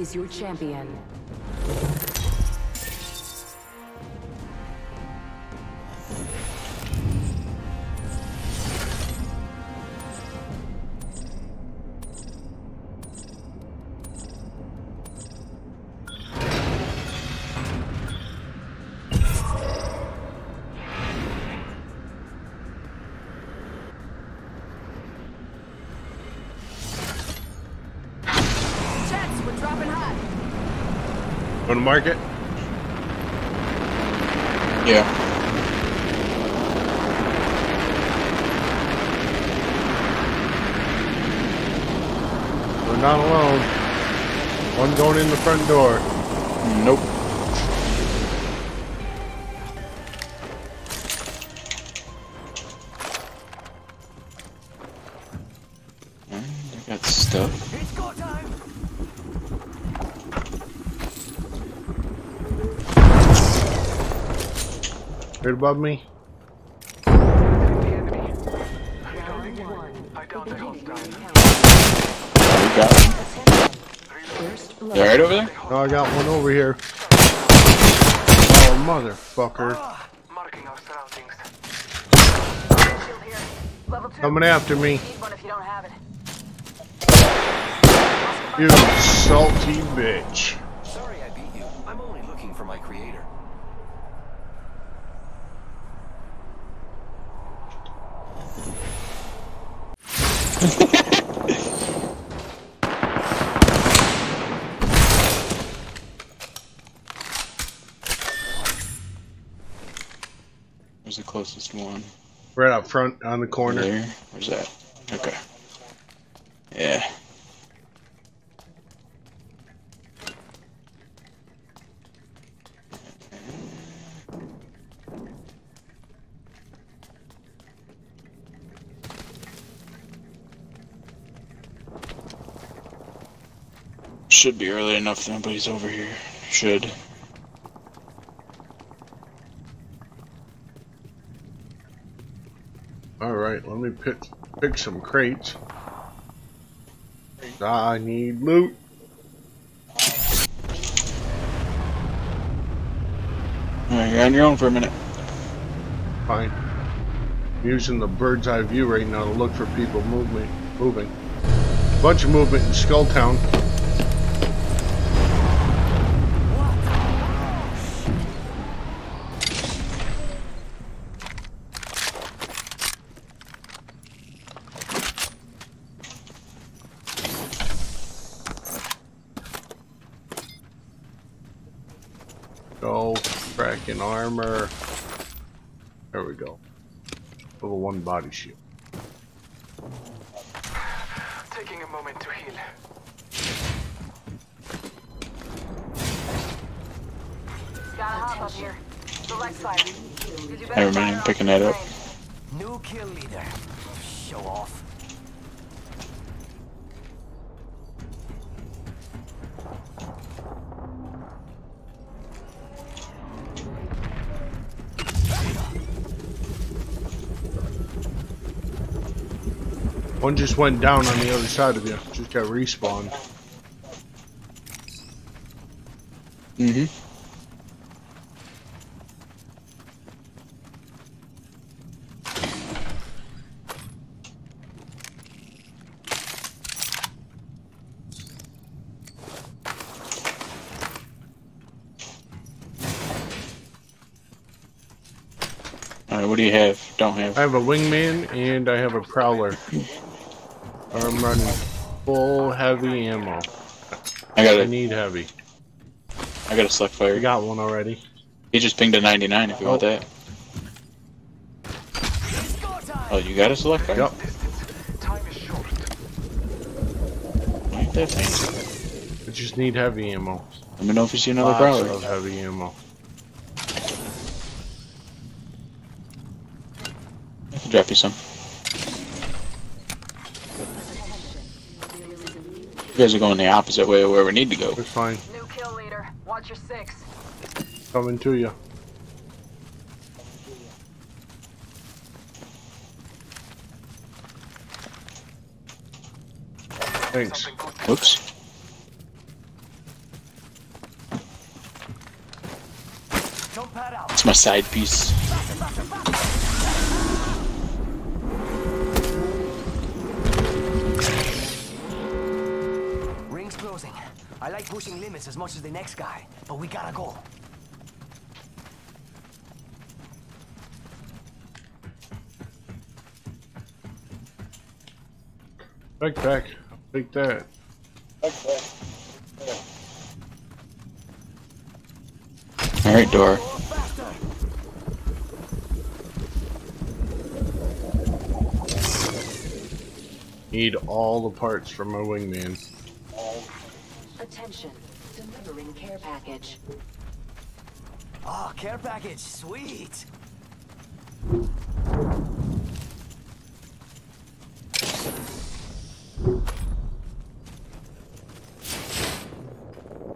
Speaker 9: is your champion.
Speaker 1: Want to mark it?
Speaker 2: Yeah.
Speaker 1: We're not alone. One going in the front door.
Speaker 9: One. First
Speaker 2: You alright over there?
Speaker 1: Oh, I got one over here. Oh, motherfucker.
Speaker 8: Marking our surroundings.
Speaker 7: Shield here. Level two.
Speaker 1: Coming after me.
Speaker 7: Need one if you don't have.
Speaker 1: You salty bitch.
Speaker 3: Sorry I beat you. I'm only looking for my creator.
Speaker 2: Where's the closest one?
Speaker 1: Right up front on the corner.
Speaker 2: There. Where's that? Okay. Yeah. Should be early enough that nobody's over here. Should.
Speaker 1: Alright, let me pick, pick some crates. I need loot.
Speaker 2: Alright, you're on your own for a minute.
Speaker 1: Fine. I'm using the bird's eye view right now to look for people moving. moving. Bunch of movement in Skulltown. Go, cracking armor. There we go. Level one body shield.
Speaker 8: Taking a moment to heal.
Speaker 7: Got a hop up here. Select fire. Did you better
Speaker 2: Never mind,
Speaker 7: fire
Speaker 2: I'm
Speaker 7: off
Speaker 2: picking
Speaker 7: the
Speaker 2: that up.
Speaker 7: train.
Speaker 8: New kill leader. Show off.
Speaker 1: One just went down on the other side of you. Just got respawned.
Speaker 2: Mm-hmm. Alright, what do you have? Don't have.
Speaker 1: I have a wingman and I have a prowler. I'm running full heavy ammo.
Speaker 2: I got
Speaker 1: I
Speaker 2: a,
Speaker 1: need heavy.
Speaker 2: I got a select
Speaker 1: fire.
Speaker 2: fire.
Speaker 1: got one already.
Speaker 2: He just pinged a 99 if you want
Speaker 1: Oh.
Speaker 2: that. Oh, you got a select fire?
Speaker 1: Yep.
Speaker 8: Time is short.
Speaker 2: Why ain't that fancy?
Speaker 1: I just need heavy ammo.
Speaker 2: Let me know if you see another
Speaker 1: Lots
Speaker 2: prowler.
Speaker 1: of heavy ammo.
Speaker 2: Drop you some. You guys are going the opposite way of where we need to go.
Speaker 1: It's fine.
Speaker 7: New kill leader. Watch your six.
Speaker 1: Coming to you. Thanks.
Speaker 2: Whoops.
Speaker 8: Jump pad out.
Speaker 2: It's my side piece.
Speaker 8: As much as the next guy, but we gotta go.
Speaker 1: Backpack. I'll take that.
Speaker 2: Alright, door.
Speaker 1: Need all the parts from my wingman.
Speaker 9: Attention. Delivering care package.
Speaker 8: Oh, care package, sweet.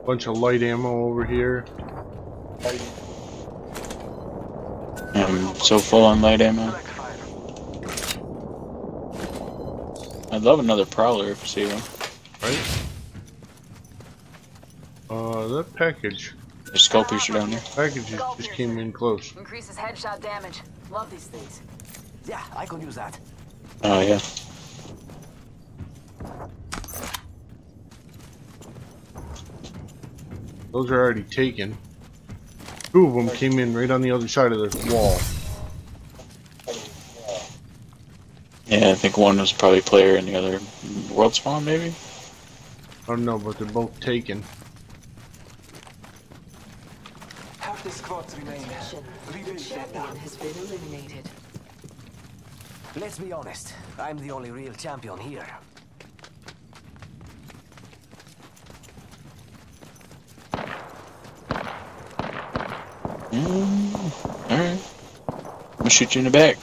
Speaker 1: Bunch of light ammo over here.
Speaker 2: I'm so full on light ammo. I'd love another prowler if you see one.
Speaker 1: Right? Uh, that package.
Speaker 2: There's skull piercer down there.
Speaker 1: Packages just came in close.
Speaker 7: Increases headshot damage. Love these things.
Speaker 8: Yeah, I could use that.
Speaker 2: Oh yeah.
Speaker 1: Those are already taken. Two of them came in right on the other side of this wall.
Speaker 2: Yeah, I think one was probably player and the other world spawn maybe.
Speaker 1: I don't know, but they're both taken.
Speaker 8: Half the squads remain.
Speaker 9: Attention. The champion has been eliminated.
Speaker 8: Let's be honest, I'm the only real champion here.
Speaker 2: Mm, Alright. I'm gonna shoot you in the back.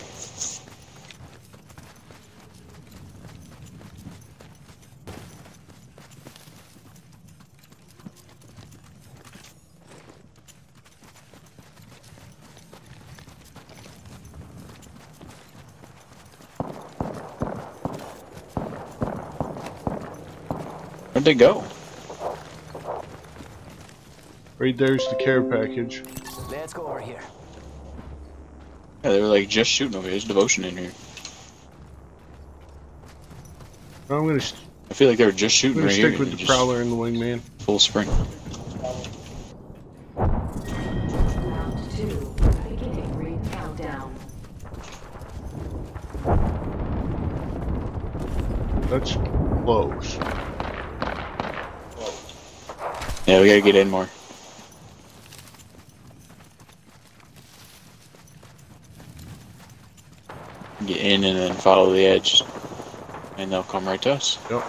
Speaker 2: Where'd they go?
Speaker 1: Right there's the care package.
Speaker 8: Let's go over here.
Speaker 2: Yeah, they were like just shooting over here. There's devotion in here.
Speaker 1: I'm gonna,
Speaker 2: I feel like they were just
Speaker 1: I'm
Speaker 2: shooting
Speaker 1: gonna
Speaker 2: right here.
Speaker 1: stick with the
Speaker 2: just
Speaker 1: prowler and the wingman.
Speaker 2: Full sprint.
Speaker 9: Round two. Beginning ring countdown.
Speaker 1: That's close.
Speaker 2: Yeah, we gotta get in more. Get in and then follow the edge. And they'll come right to us.
Speaker 1: Yep.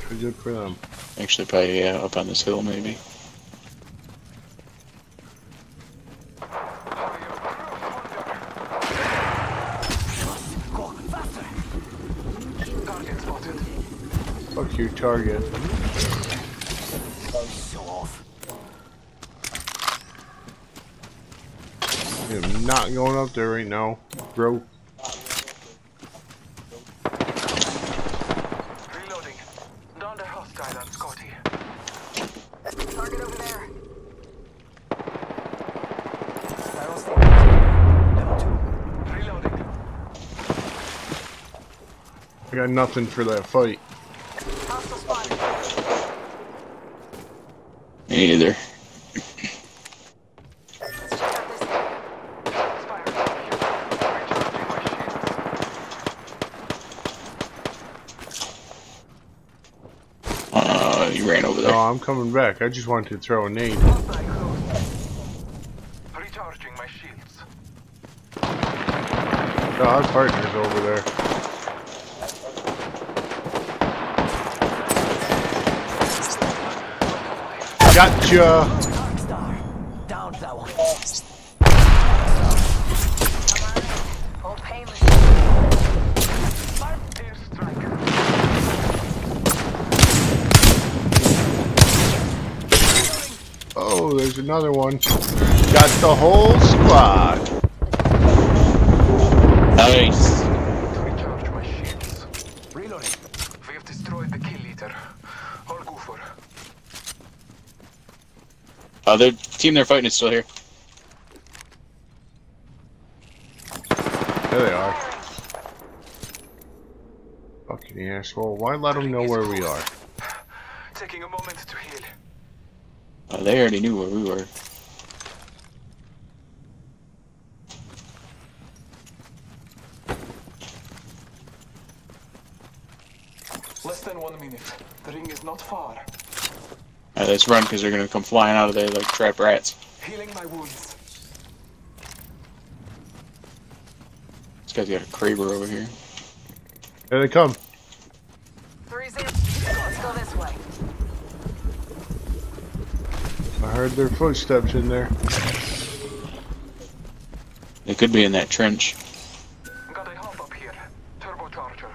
Speaker 1: Pretty good for them.
Speaker 2: Actually, probably yeah, up on this hill maybe.
Speaker 8: Go, faster!
Speaker 1: Fuck your target. I'm not going up there right now, bro.
Speaker 6: Reloading. Down the hostile on Scotty.
Speaker 7: Target over there.
Speaker 8: Barrel stay. Level two.
Speaker 6: Reloading.
Speaker 1: I got nothing for that fight.
Speaker 7: Hostile spotted.
Speaker 2: Me either.
Speaker 7: Let's check out this.
Speaker 6: Fire. Recharging my shields.
Speaker 2: Uh, you ran over
Speaker 1: No. I'm coming back. I just wanted to throw a nade.
Speaker 6: Hostile close. Recharging my shields.
Speaker 1: No, our partner's over there. Gotcha. Oh, there's another one. Got the whole squad.
Speaker 2: Nice. Uh, their team they're fighting is still here.
Speaker 1: There they are. Fucking asshole. Why let them know where we are?
Speaker 6: Taking a moment to heal.
Speaker 2: Uh, they already knew where we were.
Speaker 6: Less than one minute. The ring is not far.
Speaker 2: Alright, let's run because they're gonna come flying out of there like trap rats.
Speaker 6: Healing my wounds.
Speaker 2: This guy's got a Kraber over here.
Speaker 1: Here they come.
Speaker 7: Three zero. Let's go this way.
Speaker 1: I heard their footsteps in there.
Speaker 2: They could be in that trench.
Speaker 6: Got a hop up here. Turbocharger.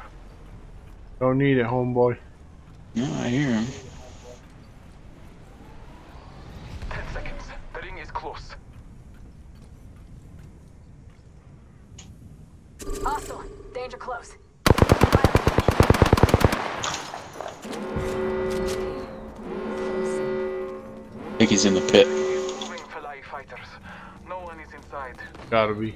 Speaker 1: Don't need it, homeboy.
Speaker 2: No, I hear him.
Speaker 1: Gotta.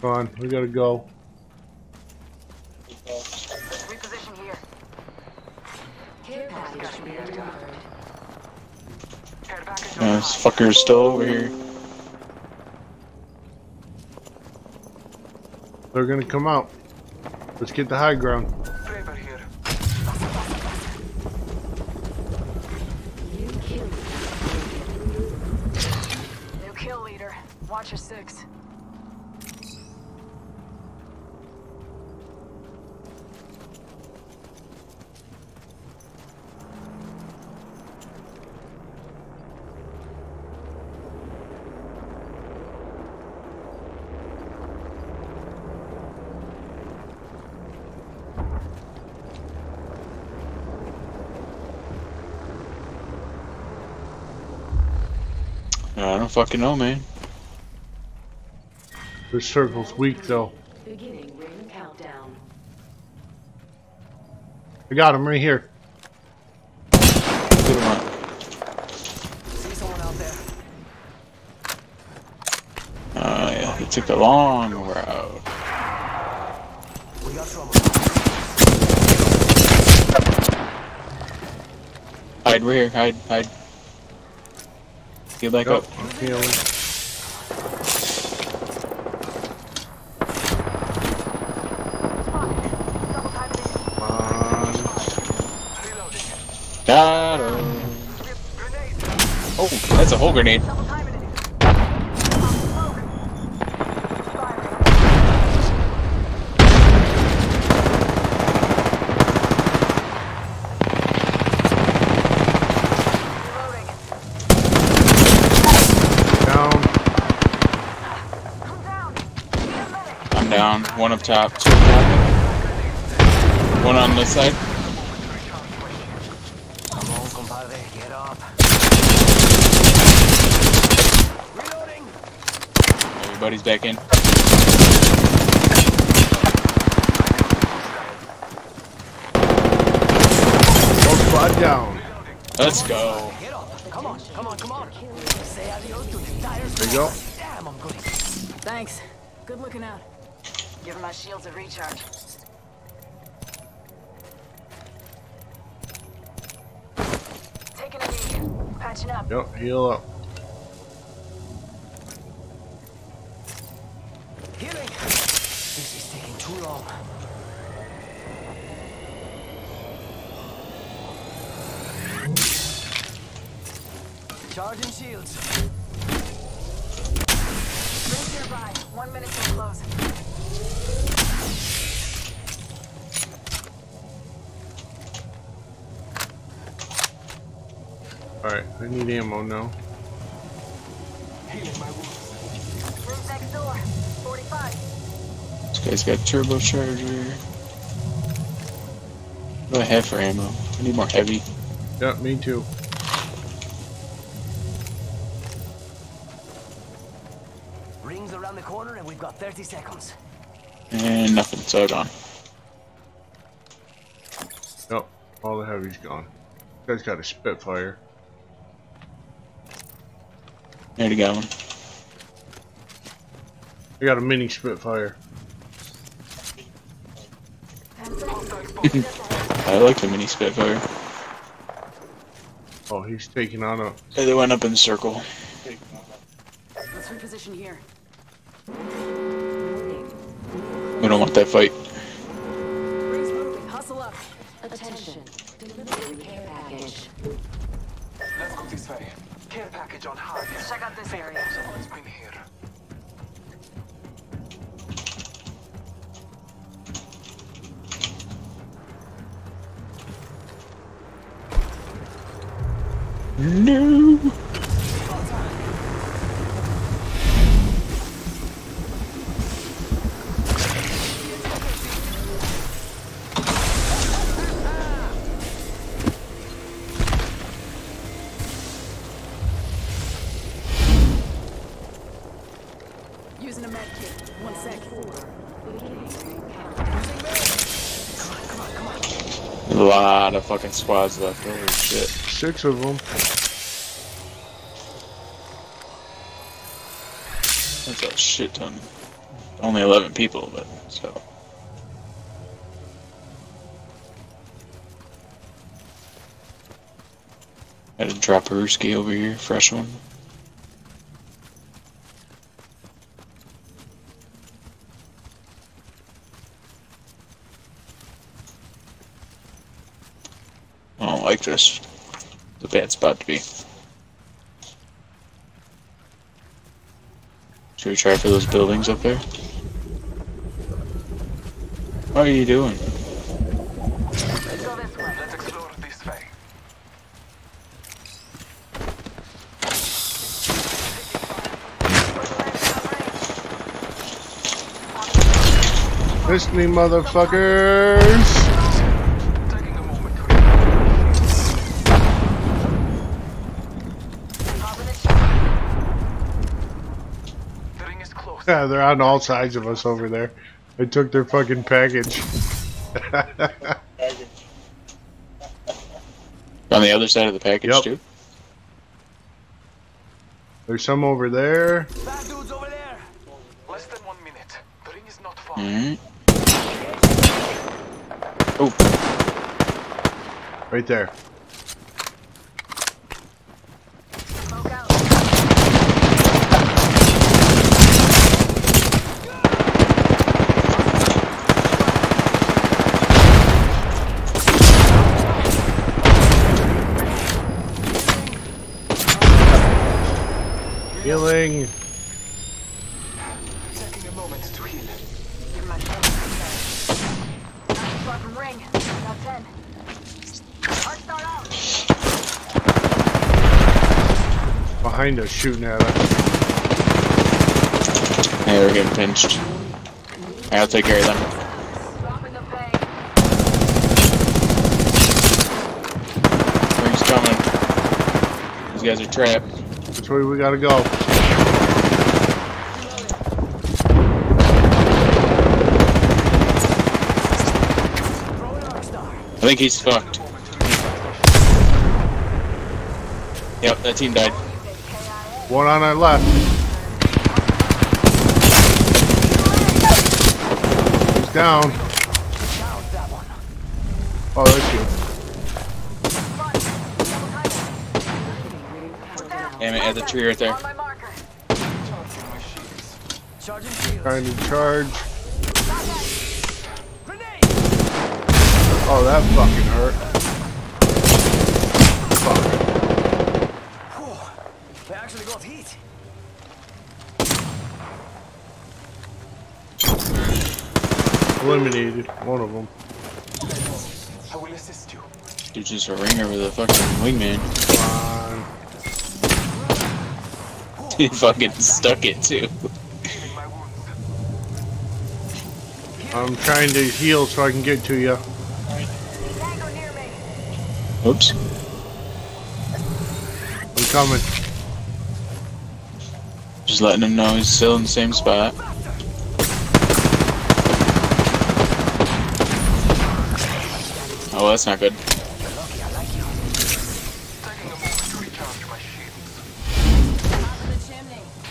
Speaker 1: Come on, we gotta go.
Speaker 7: Reposition here.
Speaker 9: Care package being delivered.
Speaker 6: Care package
Speaker 2: Uh, this fucker's still over here.
Speaker 1: They're gonna come out. Let's get the high ground.
Speaker 6: Kraber here.
Speaker 9: New kill.
Speaker 7: New kill leader. Watch your six.
Speaker 2: Uh, I don't fucking know, man.
Speaker 1: This circle's weak though.
Speaker 9: Beginning ring countdown.
Speaker 1: I got him right here.
Speaker 2: Get him up.
Speaker 8: See someone out there?
Speaker 2: Uh, yeah, he took the long route.
Speaker 8: We got trouble.
Speaker 2: Hide, we're here. Hide, hide. Get back up.
Speaker 1: I'm healing.
Speaker 7: Double time it in.
Speaker 1: Come on.
Speaker 6: Reloading.
Speaker 2: Got him. Oh, that's a whole grenade.
Speaker 7: Double time it in. Smoke. Firing. Reloading.
Speaker 1: Down.
Speaker 7: I'm down. Need a medic.
Speaker 2: I'm down. One up top, two up top. One on this side.
Speaker 8: Come on, compadre. Get up. Reloading.
Speaker 2: Everybody's back in.
Speaker 1: Whole squad down.
Speaker 2: Let's go.
Speaker 8: Get up. Come on. Come on. Come on. Say adios to the entire
Speaker 1: There you go.
Speaker 8: Damn, I'm good.
Speaker 4: Thanks. Good looking out.
Speaker 7: My shields a recharge. Taking a knee. Patching up.
Speaker 1: Yep, heal up. Ammo now.
Speaker 6: Healing my wounds.
Speaker 7: Rooms next door. 45.
Speaker 2: This guy's got turbocharger. What do I have for ammo? I need more heavy.
Speaker 1: Yeah, me too.
Speaker 8: Rings around the corner and we've got 30 seconds.
Speaker 2: And nothing, so gone.
Speaker 1: Nope, all the heavy's gone. This Guy's got a Spitfire.
Speaker 2: Already got one.
Speaker 1: I got a mini Spitfire.
Speaker 2: I like the mini Spitfire.
Speaker 1: Oh, he's taking on a.
Speaker 2: Hey, they went up in a circle.
Speaker 4: Let's reposition here.
Speaker 2: We don't want that fight.
Speaker 9: Package
Speaker 6: on high.
Speaker 4: Check out this area.
Speaker 6: Someone's been here.
Speaker 2: No.
Speaker 4: A
Speaker 2: lot of fucking squads left. Holy shit.
Speaker 1: Six of them.
Speaker 2: That's a shit ton. Only 11 people, but so. Had to drop a Ruski over here, fresh one. This. It's a bad spot to be. Should we try for those buildings up there? What are you doing?
Speaker 7: Let's go this way.
Speaker 6: Let's explore this way.
Speaker 1: Miss me, motherfuckers!
Speaker 6: Taking a moment to reload. The ring is close.
Speaker 1: Yeah, they're on all sides of us over there. I took their fucking package.
Speaker 2: On the other side of the package
Speaker 1: Yep.
Speaker 2: too?
Speaker 1: There's some over there.
Speaker 8: Bad dudes over there.
Speaker 6: Less than one minute. The ring is not far.
Speaker 2: Alright. Oh,
Speaker 1: Right there.
Speaker 7: Smoke out.
Speaker 1: Healing.
Speaker 6: Taking a moment to heal.
Speaker 7: Give my Fucking ring. Got 10. Hard start out.
Speaker 1: Behind us shooting at us.
Speaker 2: yeah, we're getting pinched. I'll take care of them.
Speaker 7: Dropping.
Speaker 2: Ring's coming. These guys are trapped.
Speaker 1: Which way we gotta go?
Speaker 2: Think he's fucked. Yep, that team died.
Speaker 1: One on our left. He's down.
Speaker 8: Down that one.
Speaker 1: Oh, that's you.
Speaker 2: Damn it, at the tree right there.
Speaker 7: On my marker.
Speaker 6: Charging my shields.
Speaker 8: Charging shields.
Speaker 1: Trying to charge. Oh, that fucking hurt. Fuck.
Speaker 8: Whew. They actually got heat.
Speaker 1: Eliminated one of them.
Speaker 6: I will assist you.
Speaker 2: Dude's just a ringer with a fucking wingman.
Speaker 1: Come on.
Speaker 2: He fucking stuck it too.
Speaker 6: Healing my wounds.
Speaker 1: I'm trying to heal so I can get to you.
Speaker 7: Tango
Speaker 2: Oops.
Speaker 1: I'm coming.
Speaker 2: Just letting him know he's still in the same spot. Oh, that's not good.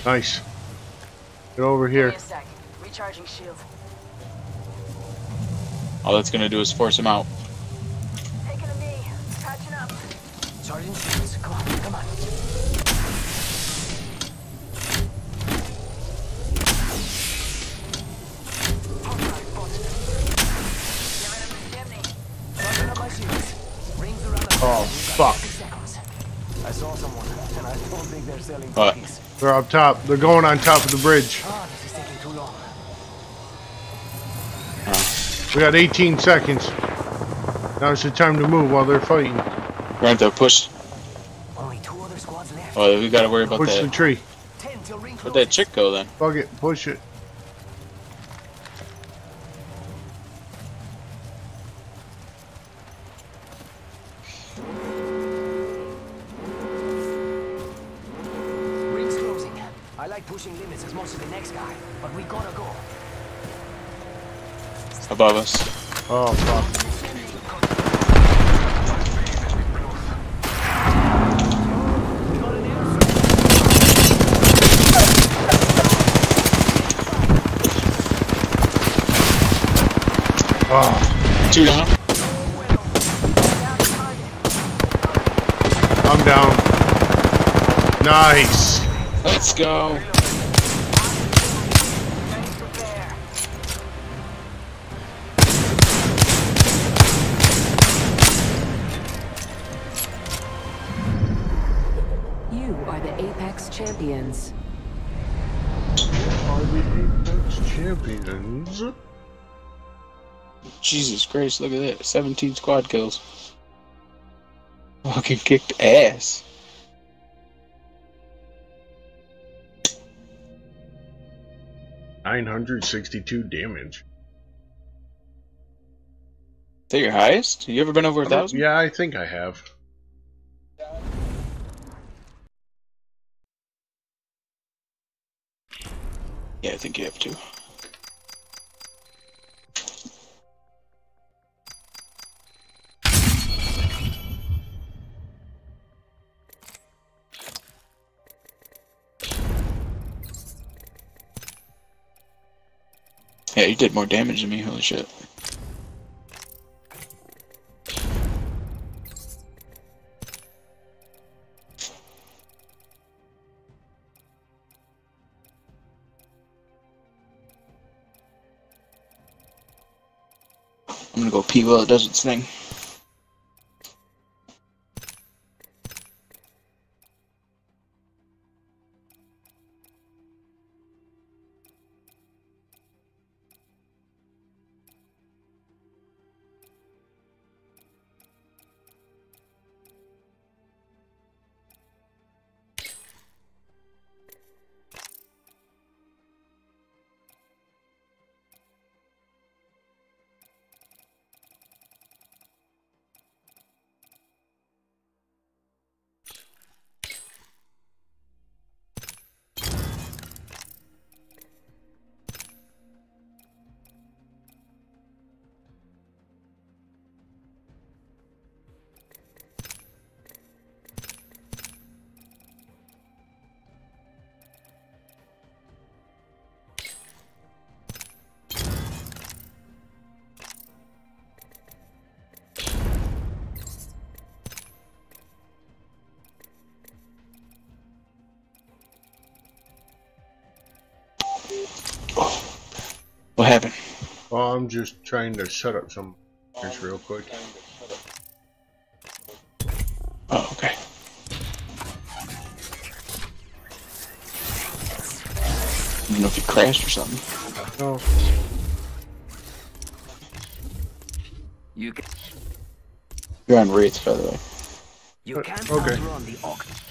Speaker 1: Nice. Get over here.
Speaker 7: Give me a sec. Recharging shield.
Speaker 2: All that's gonna do is force him out.
Speaker 7: Taking a knee. Patching up.
Speaker 8: Shields. Come on, come on.
Speaker 1: Oh, fuck.
Speaker 8: I saw someone, and I don't think they're selling?
Speaker 1: They're up top. They're going on top of the bridge.
Speaker 8: Ah, this is taking too long.
Speaker 1: We got 18 seconds. Now's the time to move while they're fighting.
Speaker 2: We're push.
Speaker 8: Only two other squads left.
Speaker 2: Oh, we gotta worry about
Speaker 1: Push the
Speaker 2: that.
Speaker 1: tree.
Speaker 8: Ten till
Speaker 2: Where'd that chick go then?
Speaker 1: Fuck it. Push it.
Speaker 8: Ring's closing. I like pushing limits as much as the next guy, but we gotta go.
Speaker 2: Above us.
Speaker 1: Oh, fuck. Oh,
Speaker 2: Two down.
Speaker 1: I'm down. Nice.
Speaker 2: Let's go.
Speaker 9: You are the Apex champions.
Speaker 1: Are the Apex champions?
Speaker 2: Jesus Christ, look at that. 17 squad kills. Fucking kicked ass.
Speaker 1: Nine hundred sixty-two damage.
Speaker 2: Is that your highest? You ever been over a uh, thousand?
Speaker 1: Yeah, I think I have.
Speaker 2: Yeah, I think you have to. Yeah, you did more damage than me, holy shit. I'm gonna go pee while it does its thing.
Speaker 1: Just trying to set up some just real quick.
Speaker 2: Oh, okay. I don't know if you crashed or something.
Speaker 1: No.
Speaker 8: You can,
Speaker 2: You're on rates, by the way.
Speaker 8: you can't
Speaker 1: okay.
Speaker 8: outrun the Oct.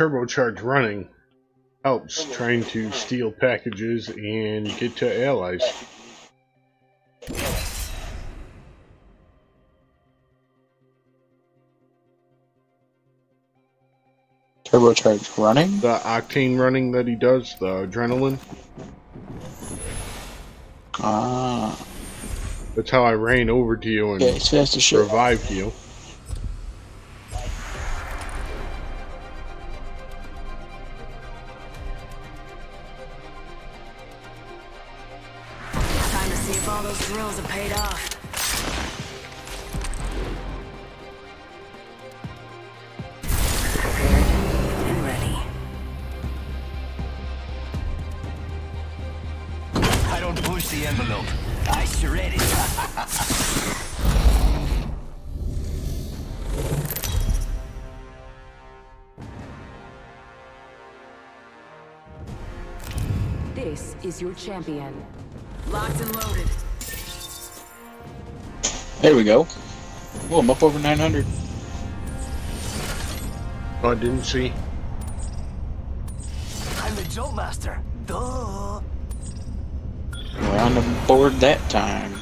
Speaker 1: A turbocharged running helps trying to steal packages and get to allies.
Speaker 2: Turbocharged running?
Speaker 1: The octane running that he does, the adrenaline,
Speaker 2: Ah.
Speaker 1: that's how I ran over to you and
Speaker 2: Yeah, it's fast
Speaker 1: revived you. Didn't see.
Speaker 8: I'm the Jumpmaster. Duh.
Speaker 2: We're on the board that time.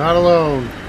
Speaker 1: Not alone.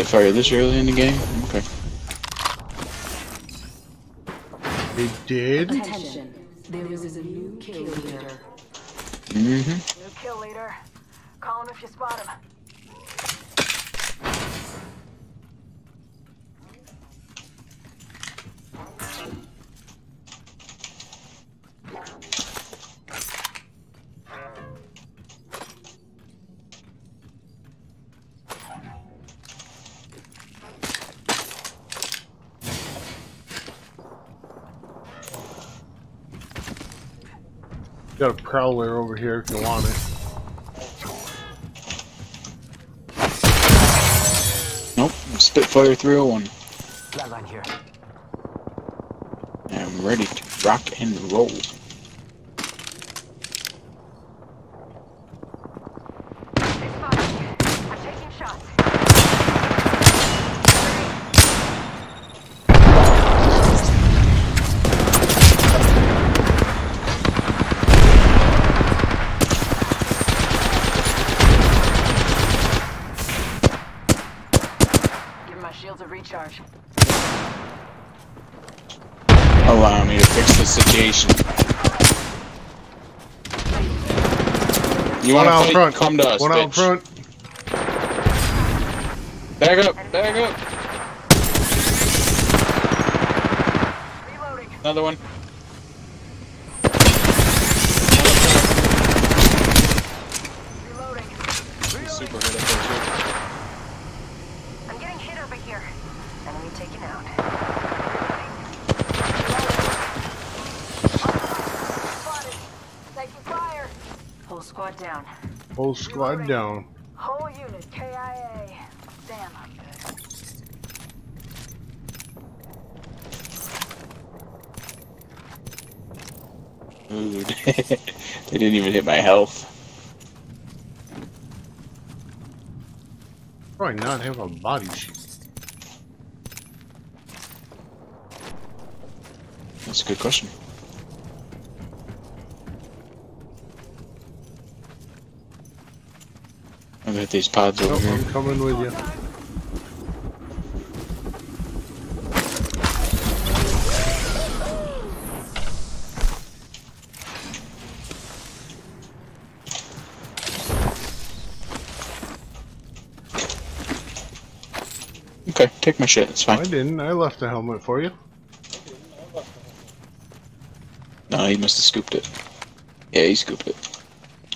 Speaker 2: You give me Spitfire this early in the game? Okay.
Speaker 1: They did.
Speaker 9: Attention. There is a new kill leader.
Speaker 2: Mm-hmm.
Speaker 7: New kill leader. Call him if you spot him.
Speaker 1: Got a prowler over here if you want it.
Speaker 2: Nope. Spitfire 301.
Speaker 8: Flatline here.
Speaker 2: I'm ready to rock and roll.
Speaker 7: They spotted me. I'm taking shots. Give my shields a recharge.
Speaker 2: Allow me to fix the situation. You
Speaker 1: One
Speaker 2: want
Speaker 1: out
Speaker 2: fight?
Speaker 1: front.
Speaker 2: Come to us,
Speaker 1: One out front.
Speaker 2: Back up, back up.
Speaker 7: Reloading.
Speaker 2: Another one.
Speaker 7: Whole squad down.
Speaker 1: Whole
Speaker 7: unit KIA. Damn, I'm good.
Speaker 2: They didn't even hit my health.
Speaker 1: Probably not have a body sheet.
Speaker 2: That's a good question. Got these pods over
Speaker 1: Nope,
Speaker 2: here.
Speaker 1: I'm coming with you.
Speaker 2: Okay, take my shit. It's fine.
Speaker 1: I didn't. I left the helmet for you.
Speaker 2: No, he must have scooped it. Yeah, he scooped it.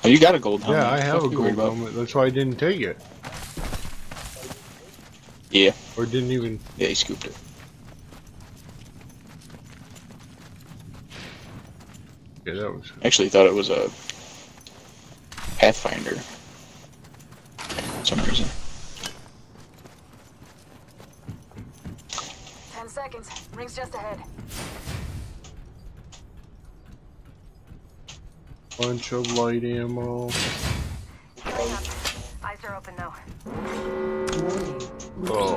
Speaker 2: Oh, you got a gold helmet.
Speaker 1: yeah, I have a gold helmet. That's why I didn't take it.
Speaker 2: Yeah,
Speaker 1: Or didn't even.
Speaker 2: yeah, he scooped it.
Speaker 1: Yeah, that was.
Speaker 2: Actually, thought it was a Pathfinder. For some reason.
Speaker 7: Ten seconds. Ring's just ahead.
Speaker 1: Bunch of light ammo.
Speaker 7: Eyes are open though.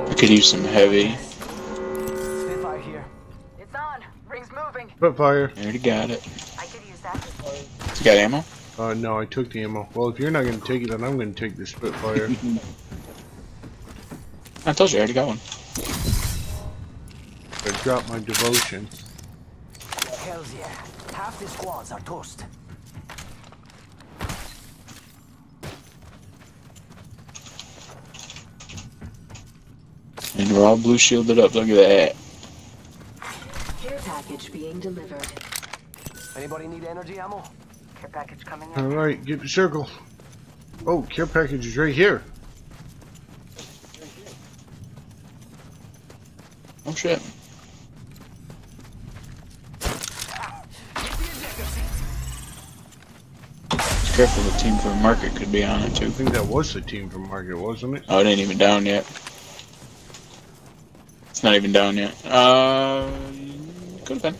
Speaker 2: I could use some heavy.
Speaker 8: Spitfire here.
Speaker 7: It's on. Ring's moving.
Speaker 1: Spitfire.
Speaker 2: I already got it.
Speaker 7: I could use that.
Speaker 2: You got ammo?
Speaker 1: Uh, no, I took the ammo. Well, if you're not gonna take it, then I'm gonna take the Spitfire.
Speaker 2: I told you I already got one.
Speaker 1: I dropped my devotion.
Speaker 8: Hells yeah. Half the squads are toast.
Speaker 2: And we're all blue shielded up. Look at that.
Speaker 9: Care package being delivered.
Speaker 8: Anybody need energy ammo?
Speaker 7: Care package coming
Speaker 1: All
Speaker 7: in.
Speaker 1: right, get the circle. Oh, care package is right here.
Speaker 2: Oh shit. Just careful, the team from Market could be on it too.
Speaker 1: I think that was the team from Market, wasn't it?
Speaker 2: Oh, it ain't even down yet. It's not even down yet. Uh, could have been.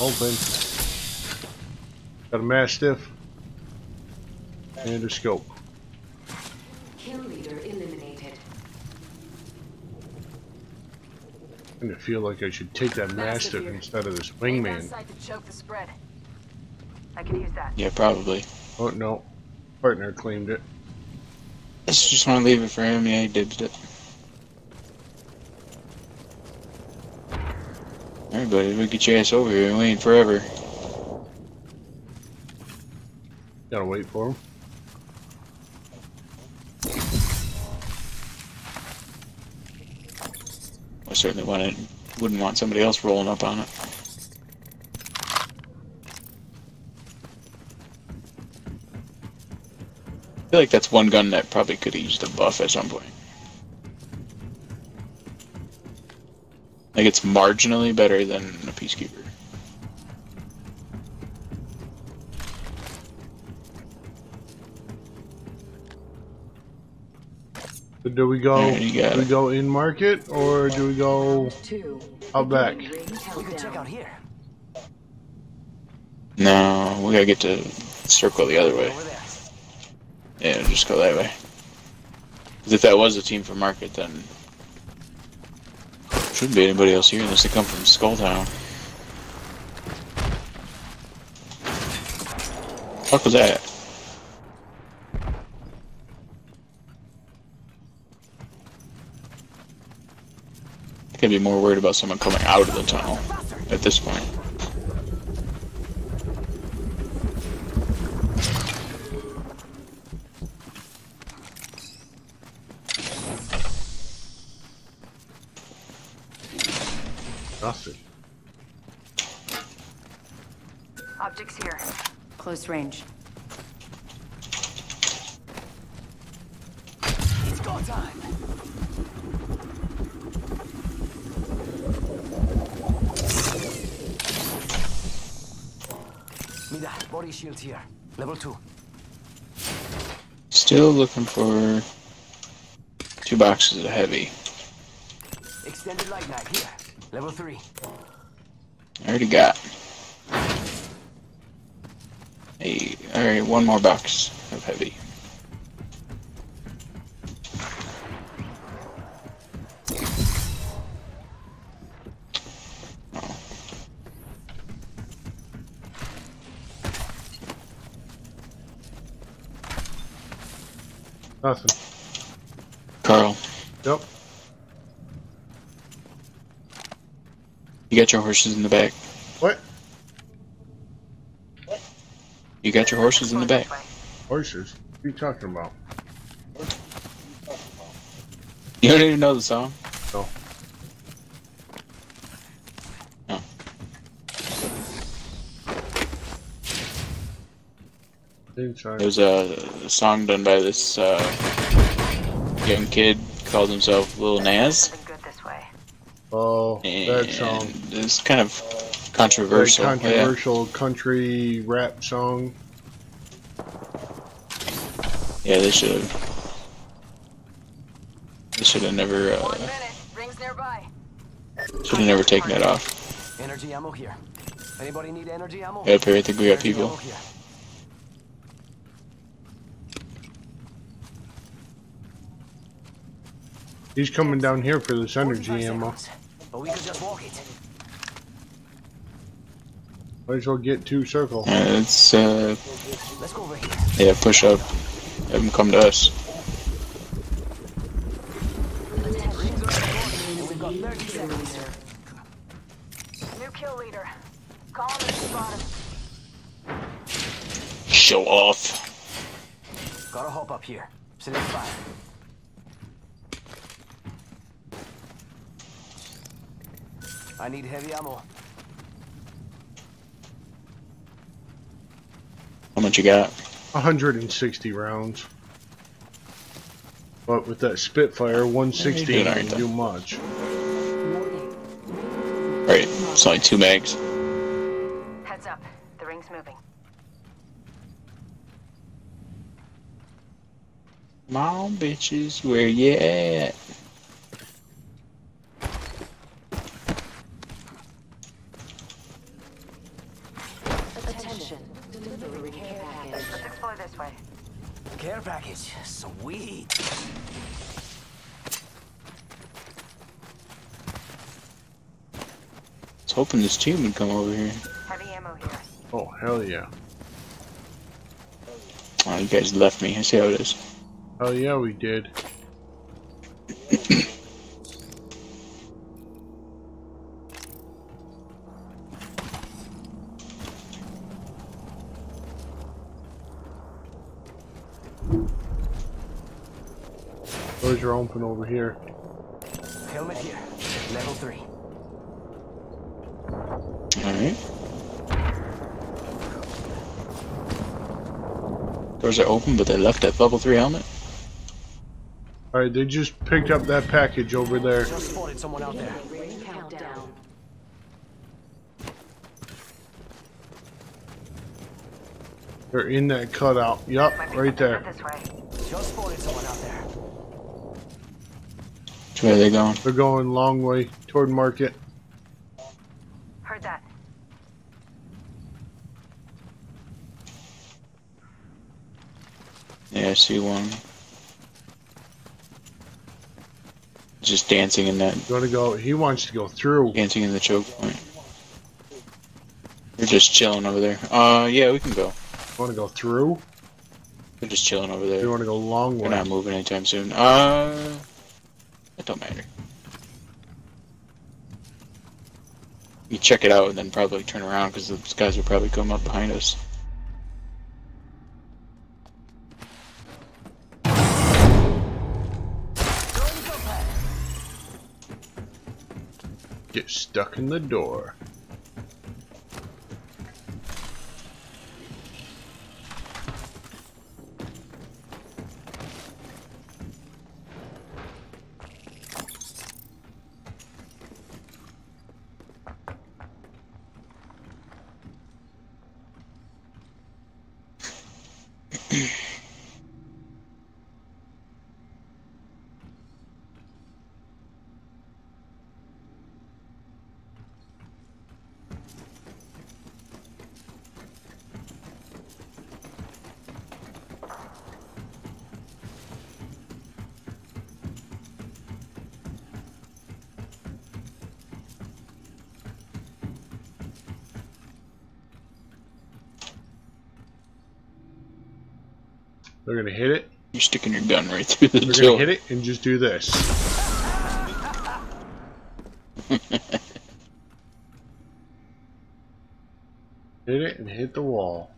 Speaker 1: Open. Got a Mastiff. And a scope.
Speaker 9: Kill leader eliminated.
Speaker 1: I kinda feel like I should take that
Speaker 7: Mastiff
Speaker 1: Mastiff instead of this wingman.
Speaker 7: down sight to choke the spread. I can use that.
Speaker 2: Yeah, probably.
Speaker 1: Oh no. Partner claimed it.
Speaker 2: Let's just want to leave it for him. Yeah, he dibs it. Alright, buddy, we get your ass over here. We ain't forever.
Speaker 1: Gotta wait for him.
Speaker 2: Certainly wouldn't, wouldn't want somebody else rolling up on it. I feel like that's one gun that probably could have used a buff at some point. Like it's marginally better than a Peacekeeper.
Speaker 1: So do we go do we go in market or do we go
Speaker 9: Two.
Speaker 1: out back?
Speaker 8: We could check out here.
Speaker 2: No, we gotta get to circle the other way. Yeah, just go that way. 'Cause if that was a team for market, then shouldn't be anybody else here unless they come from Skulltown. Fuck was that? I could be more worried about someone coming out of the tunnel at this point.
Speaker 1: Nothing.
Speaker 7: Objects here.
Speaker 4: Close range.
Speaker 8: It's go time. Mira, body shield here. Level two.
Speaker 2: Still looking for Two boxes of heavy.
Speaker 8: Extended light mag here. Level three.
Speaker 2: I already got. Hey, alright, one more box of heavy.
Speaker 1: Nothing.
Speaker 2: Carl,
Speaker 1: Yep.
Speaker 2: you got your horses in the back.
Speaker 1: What? What?
Speaker 2: You got your horses in the back.
Speaker 1: Horses? What are you talking about?
Speaker 2: You don't even know the song?
Speaker 1: Inside.
Speaker 2: There's a song done by this uh, young kid called himself Lil Nas.
Speaker 7: Been good this way.
Speaker 1: Oh,
Speaker 2: And
Speaker 1: that song.
Speaker 2: it's kind of
Speaker 1: Very
Speaker 2: controversial. yeah.
Speaker 1: controversial country rap song.
Speaker 2: Yeah, they should have. They should have never. Uh.
Speaker 7: Rings nearby.
Speaker 2: should have never taken it off.
Speaker 8: Energy ammo here. Anybody need energy ammo?
Speaker 2: Yeah, up here, I think we got
Speaker 8: Energy ammo
Speaker 2: people.
Speaker 1: He's coming down here for this
Speaker 8: 45
Speaker 1: energy ammo.
Speaker 8: But we could just walk it.
Speaker 1: Might as well get two circle.
Speaker 2: Uh, it's uh,
Speaker 8: Let's go over here.
Speaker 2: yeah, push up. Have him come to us.
Speaker 8: And we've got 30 seconds.
Speaker 7: New kill leader. Call him if you spot.
Speaker 2: Show off.
Speaker 8: Gotta hop up here. Select fire. I need heavy ammo.
Speaker 2: How much you got?
Speaker 1: 160 rounds. But with that Spitfire, 160
Speaker 2: doing
Speaker 1: ain't
Speaker 2: alright,
Speaker 1: gonna do much.
Speaker 2: Alright, it's only two mags.
Speaker 7: Heads up. The ring's moving.
Speaker 2: Mom, bitches, where you at?
Speaker 8: Sweet.
Speaker 2: I was hoping this team would come over here.
Speaker 7: Heavy ammo here.
Speaker 1: Oh, hell yeah.
Speaker 2: Oh, you guys left me. I see how it is.
Speaker 1: Oh, yeah, we did. Doors are open over here.
Speaker 8: Helmet here. Level three.
Speaker 2: Alright. Doors are open, but they left that level 3 helmet.
Speaker 1: Alright, they just picked up that package over there.
Speaker 8: Just spotted someone out there.
Speaker 9: Countdown.
Speaker 1: They're in that cutout. Yup, right there.
Speaker 7: good This way.
Speaker 8: Just spotted someone out there.
Speaker 2: Which way are they going?
Speaker 1: They're going long way toward market.
Speaker 7: Heard that.
Speaker 2: Yeah, I see one. Just dancing in that,
Speaker 1: You wanna go? He wants to go through.
Speaker 2: dancing in the choke point. They're just chilling over there. Uh, yeah, we can go.
Speaker 1: Wanna go through?
Speaker 2: They're just chilling over there.
Speaker 1: You
Speaker 2: there.
Speaker 1: wanna go long way?
Speaker 2: They're not moving anytime soon. Uh, it don't matter. You check it out and then probably turn around because those guys will probably come up behind us.
Speaker 1: Get stuck in the door. They're gonna hit it.
Speaker 2: You're sticking your gun right through the
Speaker 1: They're
Speaker 2: door.
Speaker 1: gonna hit it and just do this. hit it and hit the wall.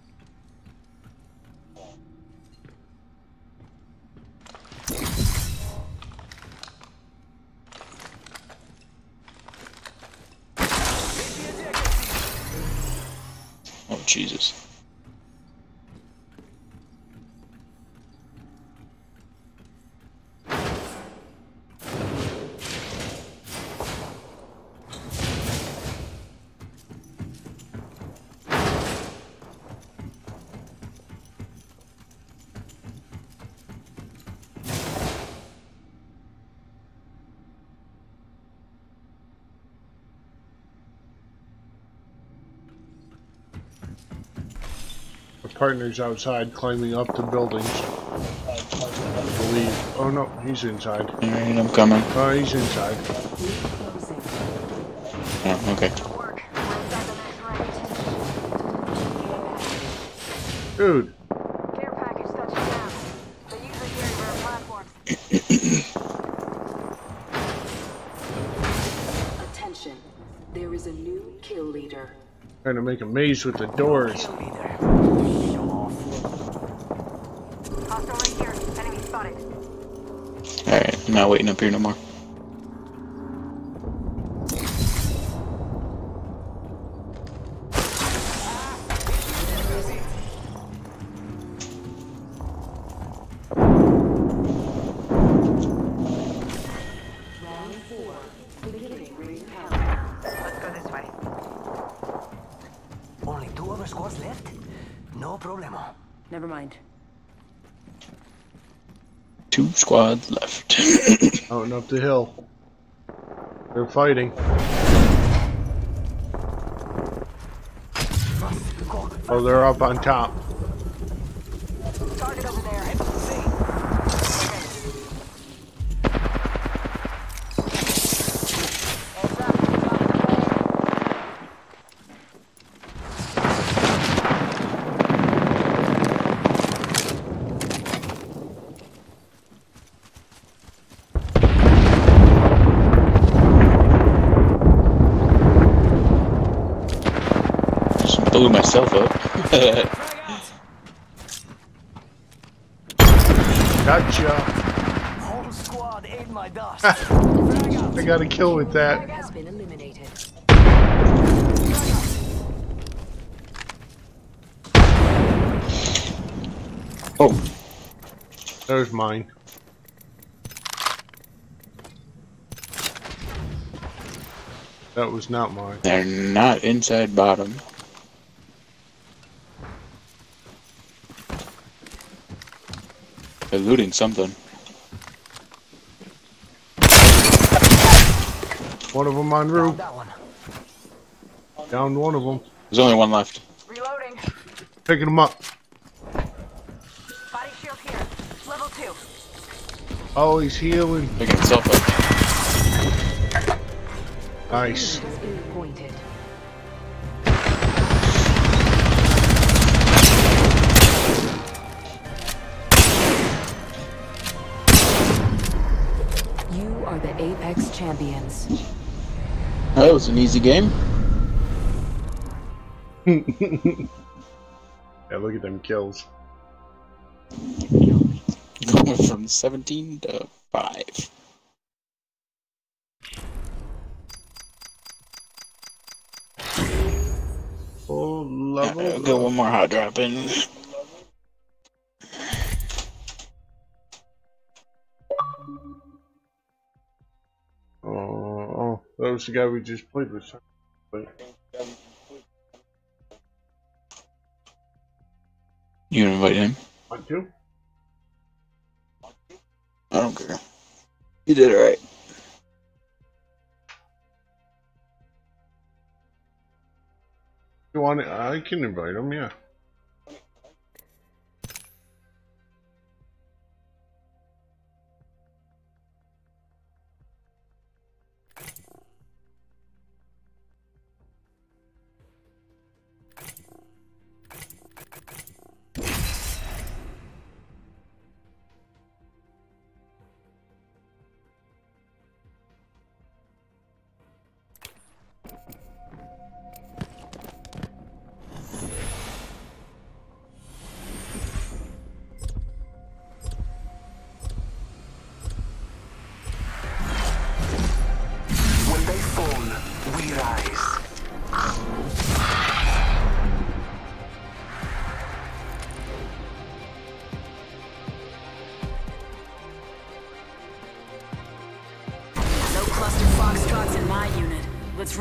Speaker 1: Partner's outside climbing up the buildings. I believe. Oh no, he's inside.
Speaker 2: Alright, I'm coming.
Speaker 1: Oh, he's inside.
Speaker 9: Closing.
Speaker 2: Oh, okay.
Speaker 7: Work. We're inside the next ring.
Speaker 1: Dude,
Speaker 7: Care package touching down. They usually carry rare platforms.
Speaker 9: Attention. There is a new kill leader.
Speaker 1: trying to make a maze with the doors.
Speaker 8: Kill leader. Show off.
Speaker 7: Hostile right here. Enemy spotted.
Speaker 2: Alright, I'm not waiting up here no more.
Speaker 9: Round four. Beginning.
Speaker 7: Let's go this way.
Speaker 8: Only two other squads left? No problemo.
Speaker 4: Never mind.
Speaker 2: Two squads left.
Speaker 1: Up the hill. They're fighting. Oh, they're up on top.
Speaker 7: Target over there.
Speaker 8: See.
Speaker 7: Heads up. Target over there.
Speaker 2: Just blew myself up.
Speaker 1: Gotcha.
Speaker 8: Whole squad ate my dust.
Speaker 1: I got a kill with that.
Speaker 9: Has been eliminated.
Speaker 2: oh,
Speaker 1: There's mine. That was not mine.
Speaker 2: they're not inside bottom. They're looting something.
Speaker 1: One of them on roof.
Speaker 8: that one.
Speaker 1: Down one of them.
Speaker 2: There's only one left.
Speaker 7: Reloading.
Speaker 1: Picking them up.
Speaker 7: Body shield here. Level two.
Speaker 1: Oh, he's healing.
Speaker 2: Picking himself up.
Speaker 1: Nice.
Speaker 9: Has been appointed. You are the Apex champions.
Speaker 2: That was an easy game.
Speaker 1: Yeah, look at them kills.
Speaker 2: Going from 17 to 5.
Speaker 1: Full
Speaker 2: I'll
Speaker 1: level.
Speaker 2: get one more hot drop in.
Speaker 1: That was the guy we just played with. Wait.
Speaker 2: You invite him?
Speaker 1: Want to?
Speaker 2: I don't care. You did alright.
Speaker 1: You want it? I can invite him, yeah.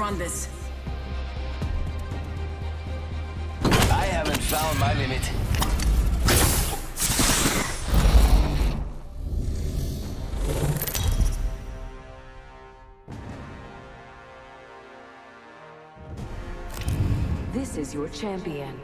Speaker 4: Run this.
Speaker 8: I haven't found my limit.
Speaker 9: This is your champion.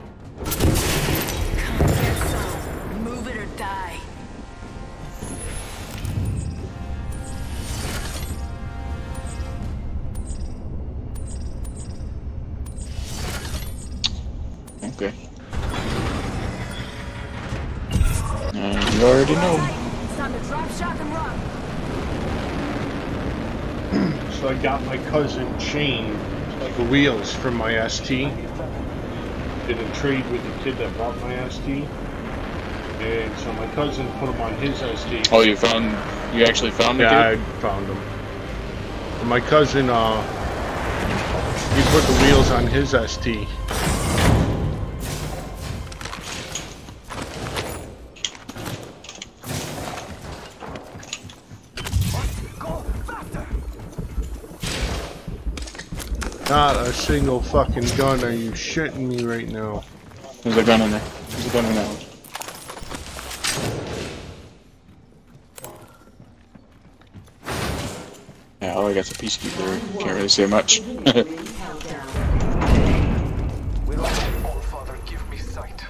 Speaker 1: Chained the wheels from my ST. Did a trade with the kid that bought my ST. And so my cousin put them on his ST.
Speaker 2: Oh, you found, you actually found
Speaker 1: Yeah,
Speaker 2: it?
Speaker 1: I found them. And my cousin, uh, he put the wheels on his ST. Not a single fucking gun. Are you shitting me right now?
Speaker 2: There's a gun in there. There's a gun in there. Yeah, all I got's a peacekeeper. Can't really say much.
Speaker 9: Ring countdown.
Speaker 8: We don't
Speaker 6: Oh, Father, give me sight.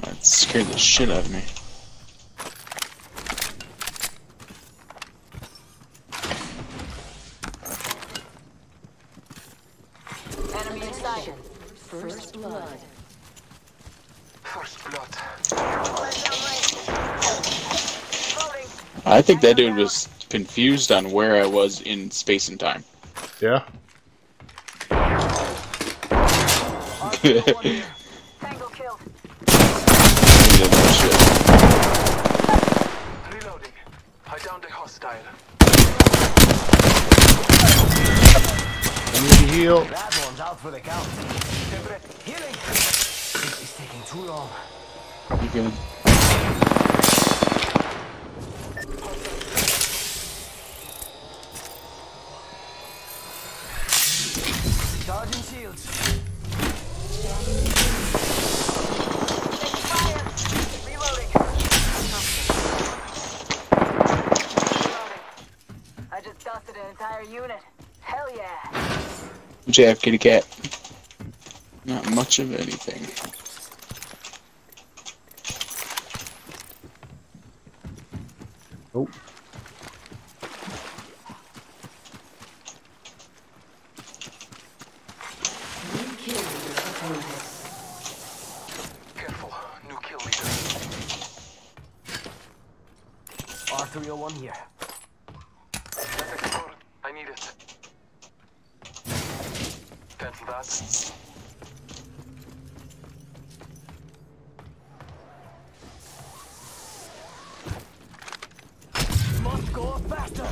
Speaker 2: that scared the shit out of me.
Speaker 7: Enemy in sight.
Speaker 9: First blood.
Speaker 6: First blood.
Speaker 7: Loading.
Speaker 2: I think that dude was confused on where I was in space and time.
Speaker 1: Yeah?
Speaker 2: He
Speaker 7: Tango killed.
Speaker 2: did that
Speaker 6: Reloading. I downed a hostile.
Speaker 1: I need to heal.
Speaker 8: That one's out for the count. Healing! This is taking too long.
Speaker 2: You can
Speaker 8: Charging shields.
Speaker 7: Fire. Reloading. Reloading. I just dusted an entire unit. Hell yeah.
Speaker 2: JF kitty get. Not much of anything.
Speaker 1: Oh.
Speaker 9: New kill leader appointed.
Speaker 6: Careful. New kill leader.
Speaker 8: R301 here.
Speaker 6: Let's explore. I need it. Cancel that.
Speaker 8: Must go faster!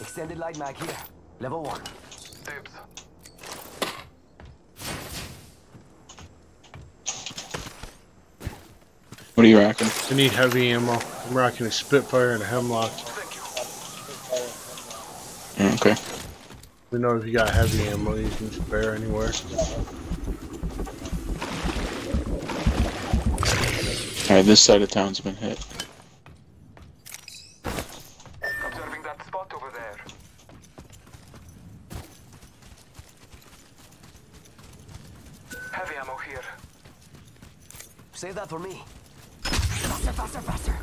Speaker 8: Extended light mag here. Level 1.
Speaker 6: Dibs.
Speaker 2: What are you rocking?
Speaker 1: I need heavy ammo. I'm rocking a Spitfire and a
Speaker 6: Hemlok.
Speaker 2: Oh, okay.
Speaker 1: We know if you got heavy ammo, you can spare anywhere.
Speaker 2: Alright, this side of town's been hit.
Speaker 6: Observing that spot over there. Heavy ammo here.
Speaker 8: Save that for me. Faster, faster, faster.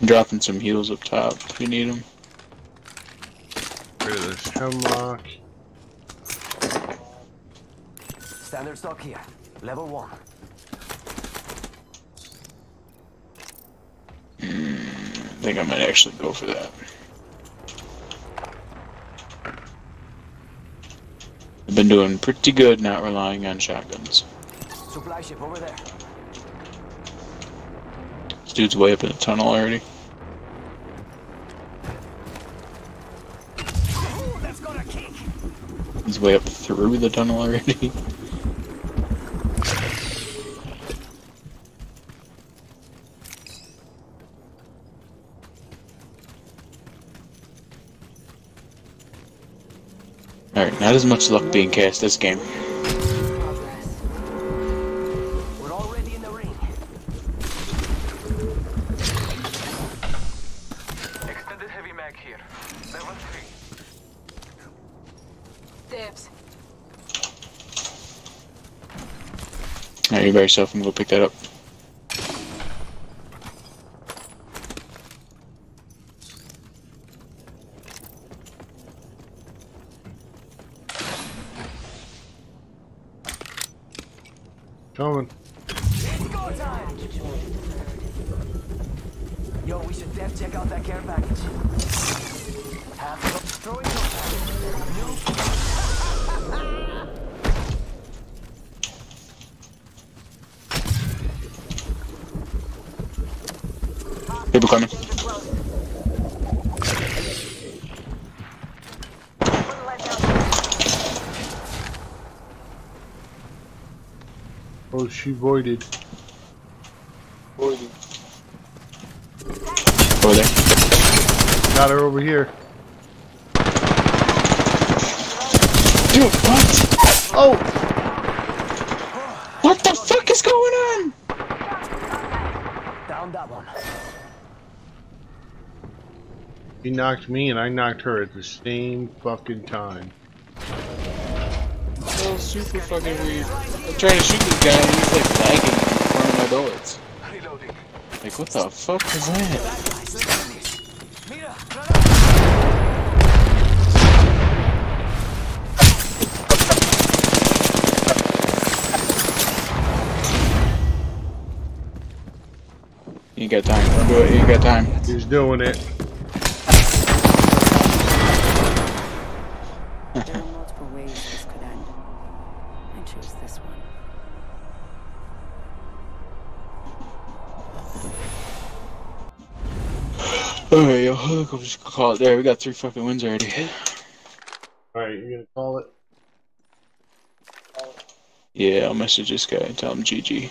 Speaker 2: I'm dropping some heals up top if you need them.
Speaker 1: Rid of this Hemlok.
Speaker 8: Standard stock here. Level one.
Speaker 2: Hmm, I think I might actually go for that. I've been doing pretty good not relying on shotguns.
Speaker 8: Supply ship over there.
Speaker 2: Dude's way up in the tunnel already. He's way up through the tunnel already. Alright, not as much luck being cast this game. You by yourself, I'm gonna go pick that up.
Speaker 1: Coming.
Speaker 8: It's go time. Yo, we should def check out that care package. Have throwing no
Speaker 2: People coming.
Speaker 7: Wouldn't let down.
Speaker 1: She voided.
Speaker 2: Over there.
Speaker 1: Got her over here.
Speaker 2: Dude, what?
Speaker 1: Oh!
Speaker 2: What the fuck is going on?
Speaker 8: Down that one.
Speaker 1: He knocked me and I knocked her at the same fucking time.
Speaker 2: So super fucking weird. I'm trying to shoot this guy and he's like lagging in front of my bullets. Like, what the fuck is that? You got time. Do it. You got time.
Speaker 1: He's doing it.
Speaker 2: Look, I'm just gonna call it there. We got three fucking wins already.
Speaker 1: Alright, you're gonna call it?
Speaker 2: Yeah, I'll message this guy and tell him GG.